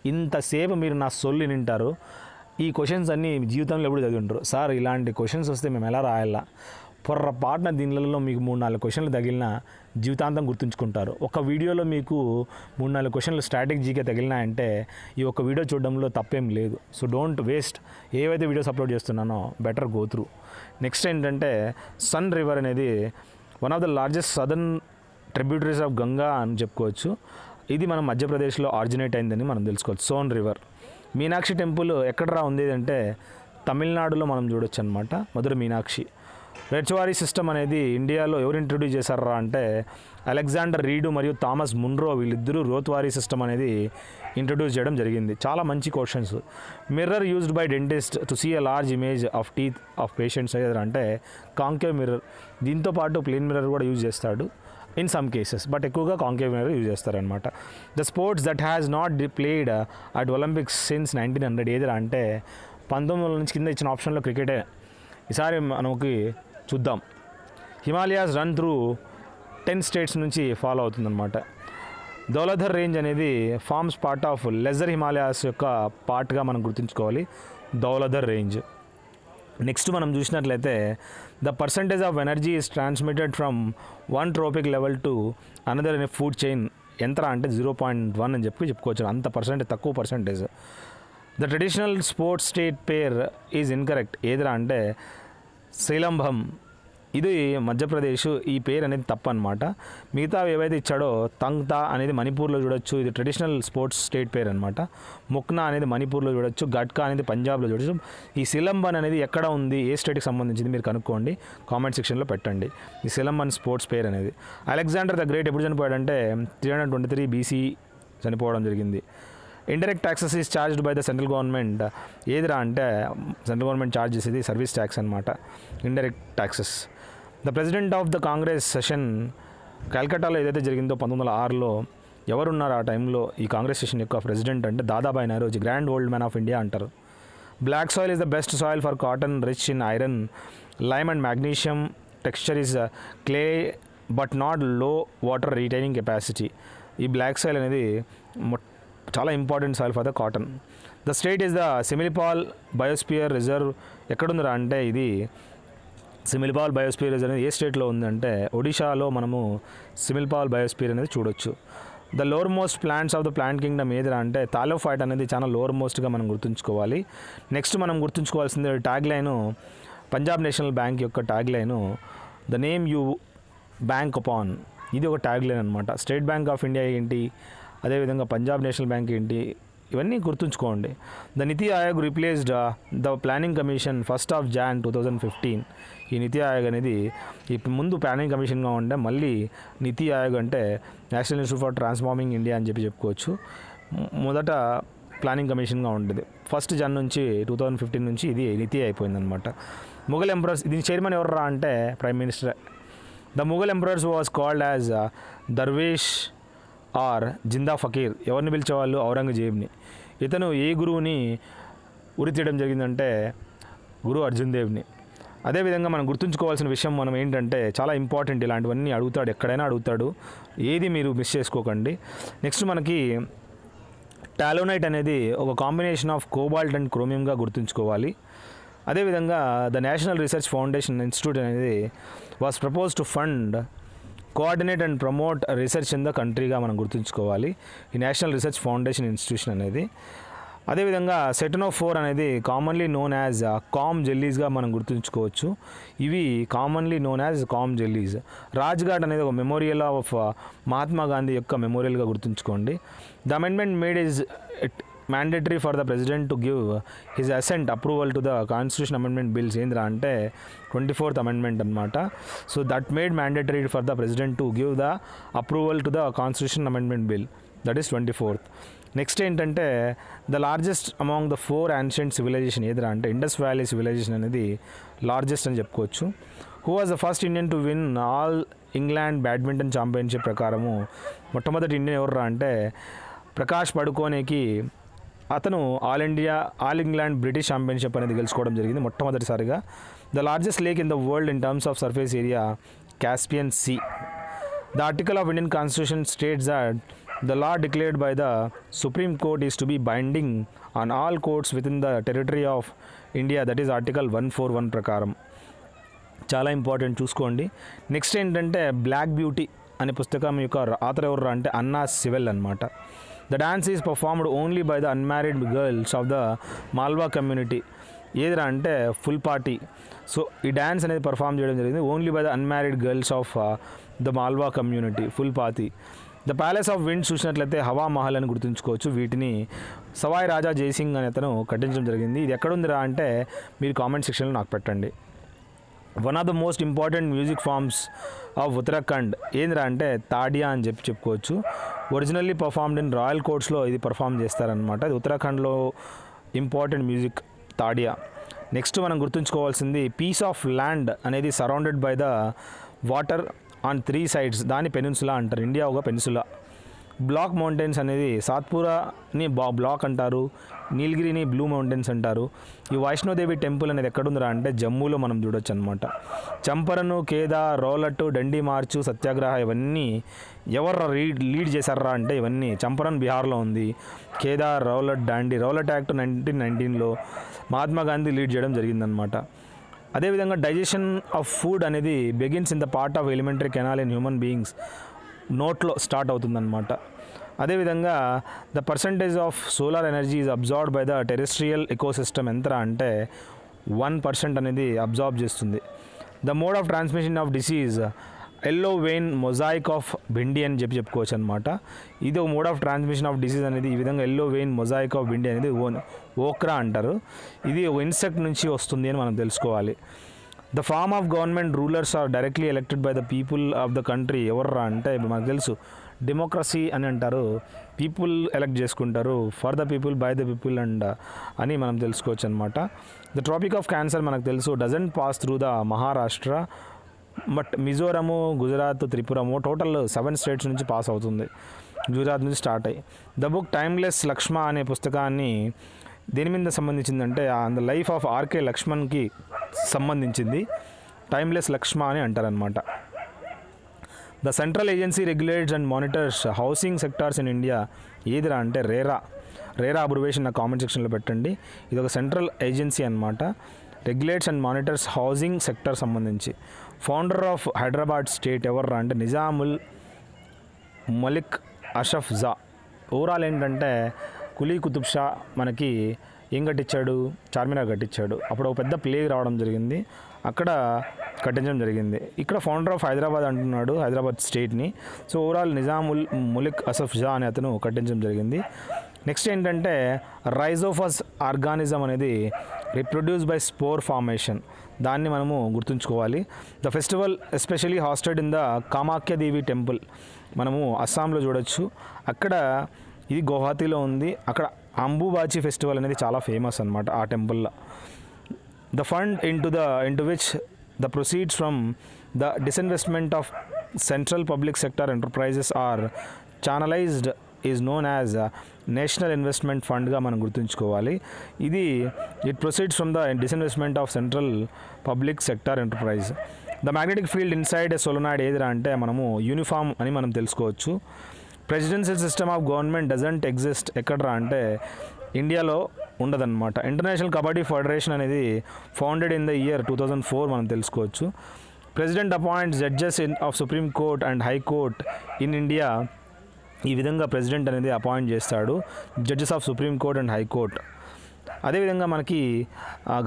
ఇంతసేపు మీరు నా సొల్లు వింటారు. ఈ క్వశ్చన్స్ అన్నీ జీవితంలో ఎప్పుడు చదివి ఉంటారు సార్ ఇలాంటి క్వశ్చన్స్ వస్తే మేము ఎలా రాయాలా? పొర్రపాటున దీనిలలో మీకు మూడు నాలుగు క్వశ్చన్లు తగిలిన జీవితాంతం గుర్తుంచుకుంటారు. ఒక వీడియోలో మీకు మూడు నాలుగు క్వశ్చన్లు స్ట్రాటజీగా తగిలినాయంటే ఈ ఒక వీడియో చూడడంలో తప్పేం లేదు. So don't waste. ఏవైతే వీడియోస్ అప్లోడ్ చేస్తున్నానో బెటర్ గో త్రూ. నెక్స్ట్ ఏంటంటే సన్ రివర్ అనేది one of the largest southern tributaries of Ganga అని చెప్పుకోవచ్చు. ఇది మనం మధ్యప్రదేశ్లో ఆరిజినేట్ అయిందని మనం తెలుసుకోవచ్చు. సోన్ రివర్. మీనాక్షి టెంపుల్ ఎక్కడరా ఉంది అంటే తమిళనాడులో మనం చూడొచ్చు అనమాట మధుర మీనాక్షి. రెడ్చువారీ సిస్టమ్ అనేది ఇండియాలో ఎవరు ఇంట్రడ్యూస్ చేశారా అంటే అలెగ్జాండర్ రీడు మరియు థామస్ మున్రో వీళ్ళిద్దరూ రోత్వారీ సిస్టమ్ అనేది ఇంట్రడ్యూస్ చేయడం జరిగింది. చాలా మంచి questions. Mirror used by dentist to see a large image of teeth of patients అంటే కాంకేవ్ మిర్రర్. దీంతో పాటు ప్లేన్ మిర్రర్ కూడా యూజ్ చేస్తాడు ఇన్ సమ్ కేసెస్ బట్ ఎక్కువగా కాంకేవ్ మిర్రర్ యూజ్ చేస్తారనమాట the sports that has not played at Olympics since nineteen hundred ఏదిరా అంటే పంతొమ్మిది వందల నుంచి కింద ఇచ్చిన ఆప్షన్లో క్రికెటే. ఈసారి మనకి చూద్దాం. Himalayas run through ten states నుంచి ఫాలో అవుతుందన్నమాట. దౌలధర్ రేంజ్ అనేది forms part of lesser Himalayas యొక్క పార్ట్గా మనం గుర్తుంచుకోవాలి. దౌలధర్ రేంజ్. నెక్స్ట్ మనం చూసినట్లయితే the percentage of energy is transmitted from one trophic level to another అనే ఫుడ్ చైన్. ఎంత అంటే జీరో పాయింట్ వన్ అని చెప్పి చెప్పుకోవచ్చు. అంత పర్సెంటేజ్ తక్కువ percentage. The traditional sports state pair is incorrect. ఏదిరా అంటే శ్రీలంభం. ఇది మధ్యప్రదేశ్ ఈ పేరు అనేది తప్పు అనమాట మిగతా ఏవైతే ఇచ్చాడో తంగ్తా అనేది మణిపూర్లో చూడొచ్చు. ఇది ట్రెడిషనల్ స్పోర్ట్స్ స్టేట్ పేరు అనమాట ముక్నా అనేది మణిపూర్లో చూడొచ్చు. గట్కా అనేది పంజాబ్లో చూడొచ్చు. ఈ సిలంబన్ అనేది ఎక్కడ ఉంది? ఏ స్టేట్కి సంబంధించింది? మీరు కనుక్కోండి. కామెంట్ సెక్షన్లో పెట్టండి. ఈ సిలంబన్ స్పోర్ట్స్ పేరు అనేది అలెగ్జాండర్ ద గ్రేట్ ఎప్పుడు చనిపోయాడంటే three hundred twenty three BC చనిపోవడం జరిగింది. Indirect taxes is charged by the central government ఏదిరా అంటే సెంట్రల్ గవర్నమెంట్ ఛార్జ్ చేసేది సర్వీస్ ట్యాక్స్ అనమాట indirect taxes the president of the Congress session కల్కటాలో ఏదైతే జరిగిందో పంతొమ్మిది వందల ఆరులో ఎవరున్నారు ఆ టైంలో ఈ కాంగ్రెస్ సెషన్ యొక్క ప్రెసిడెంట్ అంటే Dadabhai Naoroji grand old man of India అంటారు. Black soil is the best soil for cotton rich in iron lime and magnesium texture is clay but నాట్లో water retaining capacity ఈ బ్లాక్ సాయిల్ అనేది మొ- చాలా important soil for the cotton. The state is the Similipal biosphere reserve ఎక్కడుందిరా అంటే ఇది సిమిల్పాల్ biosphere reserve అనేది ఏ స్టేట్లో ఉందంటే ఒడిషాలో మనము సిమిల్పాల్ బయోస్పియర్ అనేది చూడొచ్చు. The lower most plants of the plant kingdom ఏదిరా అంటే థాలోఫైట్ అనేది చాలా లోవర్ మోస్ట్గా మనం గుర్తుంచుకోవాలి. నెక్స్ట్ మనం గుర్తుంచుకోవాల్సింది tag line Punjab national bank యొక్క tagline the name you bank upon ఇది ఒక ట్యాగ్ లైన్ అనమాట స్టేట్ బ్యాంక్ ఆఫ్ ఇండియా ఏంటి? అదేవిధంగా పంజాబ్ నేషనల్ బ్యాంక్ ఏంటి? ఇవన్నీ గుర్తుంచుకోండి. The NITI Aayog replaced uh, the planning commission first of Jan two thousand fifteen. ఈ నితి ఆయోగ్ అనేది ఈ ముందు ప్లానింగ్ కమిషన్గా ఉండే మళ్ళీ నితి ఆయోగ్ అంటే national institute for transforming India అని చెప్పి చెప్పుకోవచ్చు. మొదట ప్లానింగ్ కమిషన్గా ఉండేది. ఫస్ట్ జన్ నుంచి టూ థౌజండ్ ఫిఫ్టీన్ నుంచి ఇది నితి అయిపోయిందనమాట మొఘల్ ఎంపరర్స్ దీని చైర్మన్ ఎవర్రా అంటే prime minister. The Mughal emperors was called as uh, Darvesh or Zinda Fakir. ఎవరిని పిలిచేవాళ్ళు? ఔరంగజేబ్ని. ఇతను ఏ గురువుని ఉరి తీయడం జరిగిందంటే గురు అర్జున్ దేవ్ని అదేవిధంగా మనం గుర్తుంచుకోవాల్సిన విషయం మనం ఏంటంటే చాలా ఇంపార్టెంట్ ఇలాంటివన్నీ అడుగుతాడు ఎక్కడైనా అడుగుతాడు. ఏది మీరు మిస్ చేసుకోకండి. నెక్స్ట్ మనకి టాలోనైట్ అనేది ఒక కాంబినేషన్ ఆఫ్ కోబాల్ట్ అండ్ క్రోమియంగా గుర్తుంచుకోవాలి. అదేవిధంగా the National Research Foundation institute అనేది was propose to fund coordinate and promote research in the కంట్రీగా మనం గుర్తుంచుకోవాలి. ఈ నేషనల్ రీసెర్చ్ ఫౌండేషన్ ఇన్స్టిట్యూషన్ అనేది. అదేవిధంగా సెటనో ఫోర్ అనేది కామన్లీ నోన్ యాజ్ కామ్ జెల్లీస్గా మనం గుర్తుంచుకోవచ్చు. ఇవి commonly known as comb jellies. Rajghat అనేది ఒక మెమోరియల్ ఆఫ్ మహాత్మా గాంధీ యొక్క మెమోరియల్గా గుర్తుంచుకోండి. The amendment made is mandatory for the president to give his assent approval to the constitution amendment bills ఏంద్రా అంటే ట్వంటీ ఫోర్త్ అమెండ్మెంట్ అనమాట so that made mandatory for the president to give the approval to the constitution amendment bill that is twenty fourth next ఏంటంటే the largest among the four ancient civilization ఏదిరా అంటే Indus valley civilization అనేది largest అని చెప్పుకోవచ్చు. Who was the first Indian to win all England badminton championship ప్రకారము? మొట్టమొదటి Indian ఎవర్రా అంటే ప్రకాష్ పడుకోనేకి అతను All India All England British championship అనేది గెలుచుకోవడం జరిగింది మొట్టమొదటిసారిగా. The largest lake in the world in terms of surface area Caspian Sea The article of Indian Constitution states that the law declared by the Supreme Court is to be binding on all courts within the territory of India. That is Article 141 ప్రకారం. చాలా important చూసుకోండి. Next ఏంటంటే black beauty అనే పుస్తకం యొక్క author ఎవరు అంటే అన్నా సివెల్ అనమాట the dance is performed only by the unmarried girls of the Malwa community ఏదిరా అంటే ఫుల్ పార్టీ సో ఈ డ్యాన్స్ అనేది పర్ఫామ్ చేయడం జరిగింది only by the unmarried girls of the Malwa community Phulpati the palace of wind చూసినట్లయితే హవా మహల్ అని గుర్తుంచుకోవచ్చు. వీటిని Savoy రాజా జయసింగ్ అనే అతను కట్టించడం జరిగింది. ఇది ఎక్కడుందిరా అంటే మీరు కామెంట్ సెక్షన్లో నాకు పెట్టండి. One of the most important music forms of Uttarakhand ఏందిరా అంటే తాడియా అని చెప్పి చెప్పుకోవచ్చు. ఒరిజినల్లీ పర్ఫామ్డ్ ఇన్ రాయల్ కోర్ట్స్లో ఇది పర్ఫామ్ చేస్తారనమాట అది ఉత్తరాఖండ్లో ఇంపార్టెంట్ మ్యూజిక్ తాడియా. నెక్స్ట్ మనం గుర్తుంచుకోవాల్సింది పీస్ ఆఫ్ ల్యాండ్ అనేది surrounded by the water on three sides. దాని పెనిన్సులా అంటారు. ఇండియా ఒక పెనిన్సులా. బ్లాక్ మౌంటైన్స్ అనేది సాత్పురాని బా బ్లాక్ అంటారు నీలగిరిని బ్లూ మౌంటైన్స్ అంటారు. ఈ వైష్ణోదేవి టెంపుల్ అనేది ఎక్కడుందిరా అంటే జమ్మూలో మనం చూడొచ్చు అనమాట చంపరను కేదార్ రోలట్టు డండి మార్చు సత్యాగ్రహ ఇవన్నీ ఎవరు రీడ్ లీడ్ చేశారా అంటే ఇవన్నీ చంపరన్ బీహార్లో ఉంది. Kheda Rowlatt Dandi Rowlatt act nineteen నైన్టీన్లో మహాత్మా గాంధీ లీడ్ చేయడం జరిగిందనమాట అదేవిధంగా డైజెషన్ ఆఫ్ ఫుడ్ అనేది begins in the part of elementary canal in human beings. నోట్లో స్టార్ట్ అవుతుందన్నమాట. అదేవిధంగా the percentage of solar energy is absorb by the terrestrial ecosystem ఎంత అంటే వన్ పర్సెంట్ అనేది అబ్జార్బ్ చేస్తుంది. The mode of transmission of disease yellow vein mosaic of bhindi అని చెప్పి చెప్పుకోవచ్చు అనమాట ఇది ఒక mode of transmission of disease అనేది ఈ విధంగా yellow vein mosaic of bhindi అనేది ఓన్ ఓక్రా అంటారు. ఇది ఒక ఇన్సెక్ట్ నుంచి వస్తుంది అని మనం తెలుసుకోవాలి. The form of government rulers are directly elected by the people of the country ఎవర్రా అంటే ఇప్పుడు మనకు తెలుసు. డెమోక్రసీ అని అంటారు. పీపుల్ ఎలక్ట్ చేసుకుంటారు. For the people by the people and అని మనం తెలుసుకోవచ్చు అనమాట ద టాపిక్ ఆఫ్ క్యాన్సర్ మనకు తెలుసు. Doesn't pass through the Maharashtra but Mizoram Gujarat త్రిపురము total seven states నుంచి పాస్ అవుతుంది. గుజరాత్ నుంచి స్టార్ట్ అయ్యి. ద బుక్ టైమ్లెస్ లక్ష్మ అనే పుస్తకాన్ని దేని మీద సంబంధించిందంటే the life of R K లక్ష్మణ్కి సంబంధించింది. టైమ్లెస్ లక్ష్మ అని అంటారనమాట the central agency regulates and monitors housing sectors in India ఏదిరా అంటే రేరా. రేరా అబ్రివేషన్ నా కామెంట్ సెక్షన్లో పెట్టండి. ఇది ఒక సెంట్రల్ ఏజెన్సీ అనమాట regulates and monitors housing sector సంబంధించి. ఫౌండర్ ఆఫ్ హైదరాబాద్ స్టేట్ ఎవర్రా అంటే నిజాముల్ మలిక్ అషఫ్ జా. ఓవరాల్ ఏంటంటే కులీ కుతుబ్ షా మనకి ఏం కట్టించాడు? చార్మినార్ కట్టించాడు. అప్పుడు ఒక పెద్ద ప్లేగ్ రావడం జరిగింది. అక్కడ కట్టించడం జరిగింది. ఇక్కడ ఫౌండర్ ఆఫ్ హైదరాబాద్ అంటున్నాడు హైదరాబాద్ స్టేట్ని. సో ఓవరాల్ నిజాముల్ ములిక్ అసఫ్ జా అనే అతను కట్టించడం జరిగింది. నెక్స్ట్ ఏంటంటే రైజోఫస్ ఆర్గానిజం అనేది రిప్రొడ్యూస్ బై స్పోర్ ఫార్మేషన్ దాన్ని మనము గుర్తుంచుకోవాలి. The festival especially hosted in the Kamakhya Devi temple మనము అస్సాంలో చూడొచ్చు. అక్కడ ఇది గువాహతిలో ఉంది. అక్కడ అంబుబాచి ఫెస్టివల్ అనేది చాలా ఫేమస్ అనమాట ఆ టెంపుల్లో. The fund in to the in to which the proceeds from the disinvestment of central public sector enterprises are channelized is known as national investment ఫండ్గా మనం గుర్తుంచుకోవాలి. ఇది it proceeds from the disinvestment of central public sector enterprise. The magnetic field inside a ఏదిరా అంటే మనము uniform అని మనం తెలుసుకోవచ్చు. Presidential system of government doesn't exist ఎక్కడరా అంటే ఇండియాలో ఉండదన్నమాట. ఇంటర్నేషనల్ కబడ్డీ ఫెడరేషన్ అనేది founded in the year two thousand four మనం తెలుసుకోవచ్చు. President appoints judges in of supreme court and high court in India ఈ విధంగా ప్రెసిడెంట్ అనేది అపాయింట్ చేస్తాడు judges of supreme court and high court అదేవిధంగా మనకి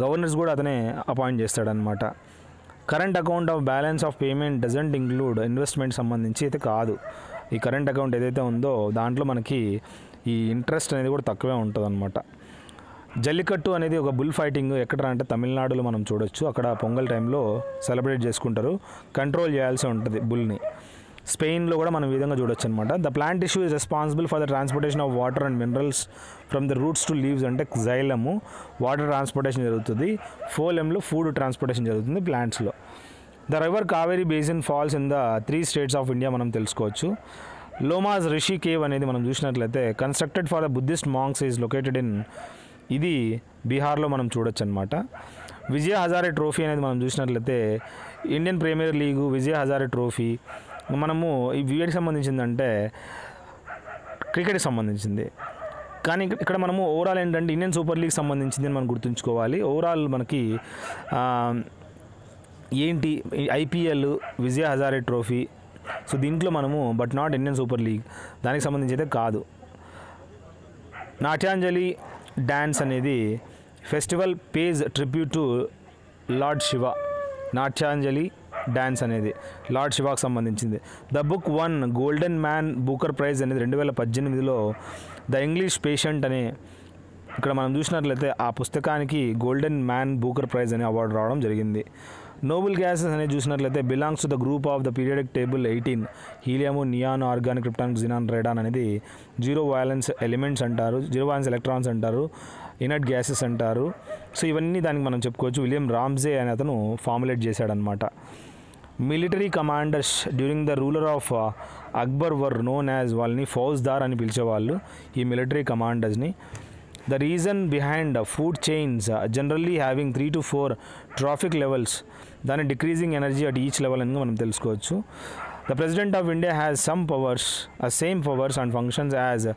గవర్నర్స్ కూడా అతనే appoint చేస్తాడనమాట current account of balance of payment doesn't include investment సంబంధించి అయితే కాదు. ఈ కరెంట్ అకౌంట్ ఏదైతే ఉందో దాంట్లో మనకి ఈ ఇంట్రెస్ట్ అనేది కూడా తక్కువే ఉంటుంది జల్లికట్టు అనేది ఒక బుల్ ఫైటింగ్ ఎక్కడ అంటే తమిళనాడులో మనం చూడొచ్చు. అక్కడ పొంగల్ టైంలో సెలబ్రేట్ చేసుకుంటారు. కంట్రోల్ చేయాల్సి ఉంటుంది బుల్ని స్పెయిన్లో కూడా మనం ఈ విధంగా చూడొచ్చు అనమాట the plant tissue is responsible for the transportation of water and minerals from the roots to leaves అంటే జైలము వాటర్ ట్రాన్స్పోర్టేషన్ జరుగుతుంది. ఫోలెంలో ఫుడ్ ట్రాన్స్పోర్టేషన్ జరుగుతుంది ప్లాంట్స్లో the river Kaveri basin falls in the three states of India మనం తెలుసుకోవచ్చు. Lomas Rishi cave అనేది మనం చూసినట్లయితే constructed for the Buddhist monks is located in ఇది బీహార్లో మనం చూడొచ్చు అనమాట విజయ హజారే ట్రోఫీ అనేది మనం చూసినట్లయితే Indian premier league Vijay Hazare trophy మనము ఈ వీటికి సంబంధించిందంటే క్రికెట్కి సంబంధించింది. కానీ ఇక్కడ- మనము ఓవరాల్ ఏంటంటే ఇండియన్ సూపర్ లీగ్ సంబంధించింది అని మనం గుర్తుంచుకోవాలి. ఓవరాల్ మనకి ఏంటి? IPL Vijay Hazare trophy. So దీంట్లో మనము but not Indian super league. దానికి సంబంధించి అయితే కాదు. నాట్యాంజలి డ్యాన్స్ అనేది festival pays tribute to lord Shiva. Natyanjali dance అనేది లార్డ్ శివాకు సంబంధించింది. The book one golden man booker prize అనేది రెండు వేల పద్దెనిమిదిలో ద ఇంగ్లీష్ పేషెంట్ అనే ఇక్కడ మనం చూసినట్లయితే ఆ పుస్తకానికి గోల్డెన్ మ్యాన్ బూకర్ ప్రైజ్ అనే అవార్డు రావడం జరిగింది. నోబుల్ గ్యాసెస్ అనేది చూసినట్లయితే belongs to the group of the periodic table eighteen. Helium neon argon krypton xenon radon అనేది జీరో వైలెన్స్ ఎలిమెంట్స్ అంటారు జీరో వైలెన్స్ ఎలక్ట్రాన్స్ అంటారు ఇనట్ గ్యాసెస్ అంటారు. సో ఇవన్నీ దానికి మనం చెప్పుకోవచ్చు. విలియం రామ్జే అనే అతను ఫార్ములేట్ చేశాడనమాట military commanders during the ruler of Akbar were known as వాళ్ళని ఫౌజ్దార్ అని పిలిచేవాళ్ళు ఈ military కమాండర్స్ని. The reason behind food chains generally having three to four traffic levels దాని decreasing energy at each level అని మనం తెలుసుకోవచ్చు? The president of India has some powers a same powers and functions as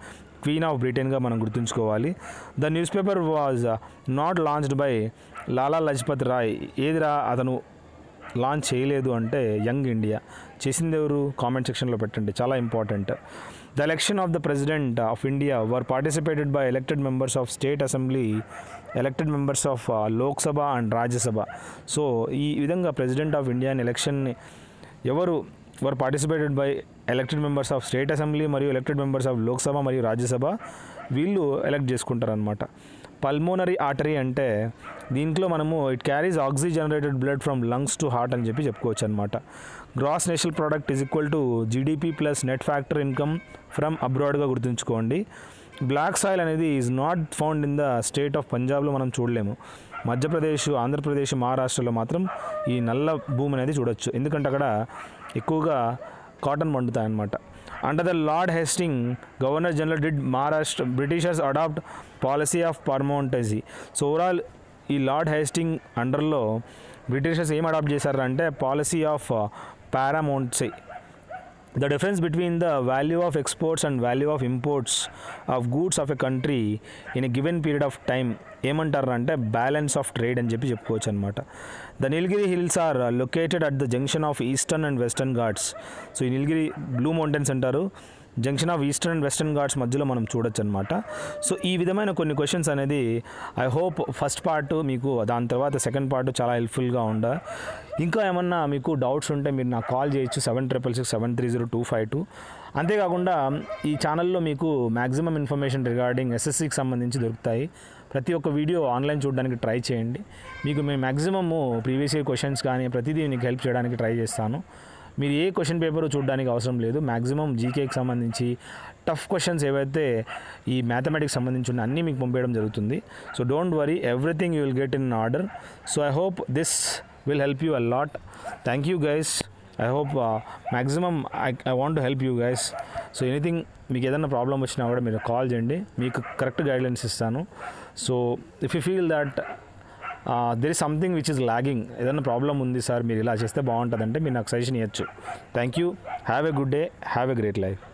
queen of బ్రిటన్గా మనం గుర్తుంచుకోవాలి. The newspaper was not launched by Lala Lajpat Rai ఏదిరా అతను launch చేయలేదు అంటే యంగ్ ఇండియా చేసింది ఎవరు? కామెంట్ సెక్షన్లో పెట్టండి. చాలా important the election of the president of India were participated by elected members of state assembly elected members of Lok Sabha and Rajya Sabha so ఈ విధంగా ప్రెసిడెంట్ ఆఫ్ ఇండియన్ ఎలక్షన్ని ఎవరు were participated by elected members of state assembly మరియు elected members of Lok Sabha మరియు రాజ్యసభ వీళ్ళు elect చేసుకుంటారనమాట pulmonary artery అంటే దీంట్లో మనము it carries oxygen generated blood from lungs to heart అని చెప్పి చెప్పుకోవచ్చు అనమాట gross national product is equal to GDP plus net factor income from అబ్రాడ్గా గుర్తుంచుకోండి. బ్లాక్ సాయిల్ అనేది is not found in the state of పంజాబ్లో మనం చూడలేము. మధ్యప్రదేశ్ ఆంధ్రప్రదేశ్ మహారాష్ట్రలో మాత్రం ఈ నల్ల భూమి అనేది చూడొచ్చు. ఎందుకంటే అక్కడ ఎక్కువగా cotton పండుతాయన్నమాట. Under the lord Hastings governor general did Maharashtra Britishers adopt policy of paramountcy so overall ఈ లార్డ్ హెస్టింగ్ అండర్లో బ్రిటిషర్స్ ఏం అడాప్ట్ చేశారంటే policy of paramountcy the difference between the value of exports and value of imports of goods of a country in a given period of time ఏమంటారు అంటే balance of trade అని చెప్పి చెప్పుకోవచ్చు అనమాట the Nilgiri hills are located at the junction of eastern and western ghats so ఈ Nilgiri blue mountains అంటారు junction of eastern and western ghats మధ్యలో మనం చూడొచ్చు అనమాట సో ఈ విధమైన కొన్ని క్వశ్చన్స్ అనేది ఐ హోప్ ఫస్ట్ పార్ట్ మీకు దాని తర్వాత సెకండ్ పార్ట్ చాలా హెల్ప్ఫుల్గా ఉండ. ఇంకా ఏమన్నా మీకు డౌట్స్ ఉంటే మీరు నాకు కాల్ చేయొచ్చు seven triple six seven three zero two five two అంతేకాకుండా ఈ ఛానల్లో మీకు మ్యాక్సిమం ఇన్ఫర్మేషన్ రిగార్డింగ్ ఎస్ఎస్సికి సంబంధించి దొరుకుతాయి. ప్రతి ఒక్క వీడియో ఆన్లైన్ చూడడానికి ట్రై చేయండి. మీకు మేము మ్యాక్సిమము ప్రీవియస్ ఇయర్ క్వశ్చన్స్ కానీ ప్రతిదీ మీకు హెల్ప్ చేయడానికి ట్రై చేస్తాను. మీరు ఏ క్వశ్చన్ పేపర్ చూడడానికి అవసరం లేదు. మ్యాక్సిమం జీకేకి సంబంధించి టఫ్ క్వశ్చన్స్ ఏవైతే ఈ మ్యాథమెటిక్స్ సంబంధించిన అన్నీ మీకు పంపించడం జరుగుతుంది. So don't worry everything you will get in order so I hope this will help you a lot thank you guys I hope maximum I I want to help you guys so anything మీకు ఏదైనా problem వచ్చినా కూడా మీరు call చేయండి. మీకు correct guidelines ఇస్తాను. So if you feel that there is something which is lagging ఏదైనా problem ఉంది సార్ మీరు ఇలా చేస్తే బాగుంటుందంటే మీరు నాకు సజెషన్ ఇవ్వచ్చు thank you have a good day have a great life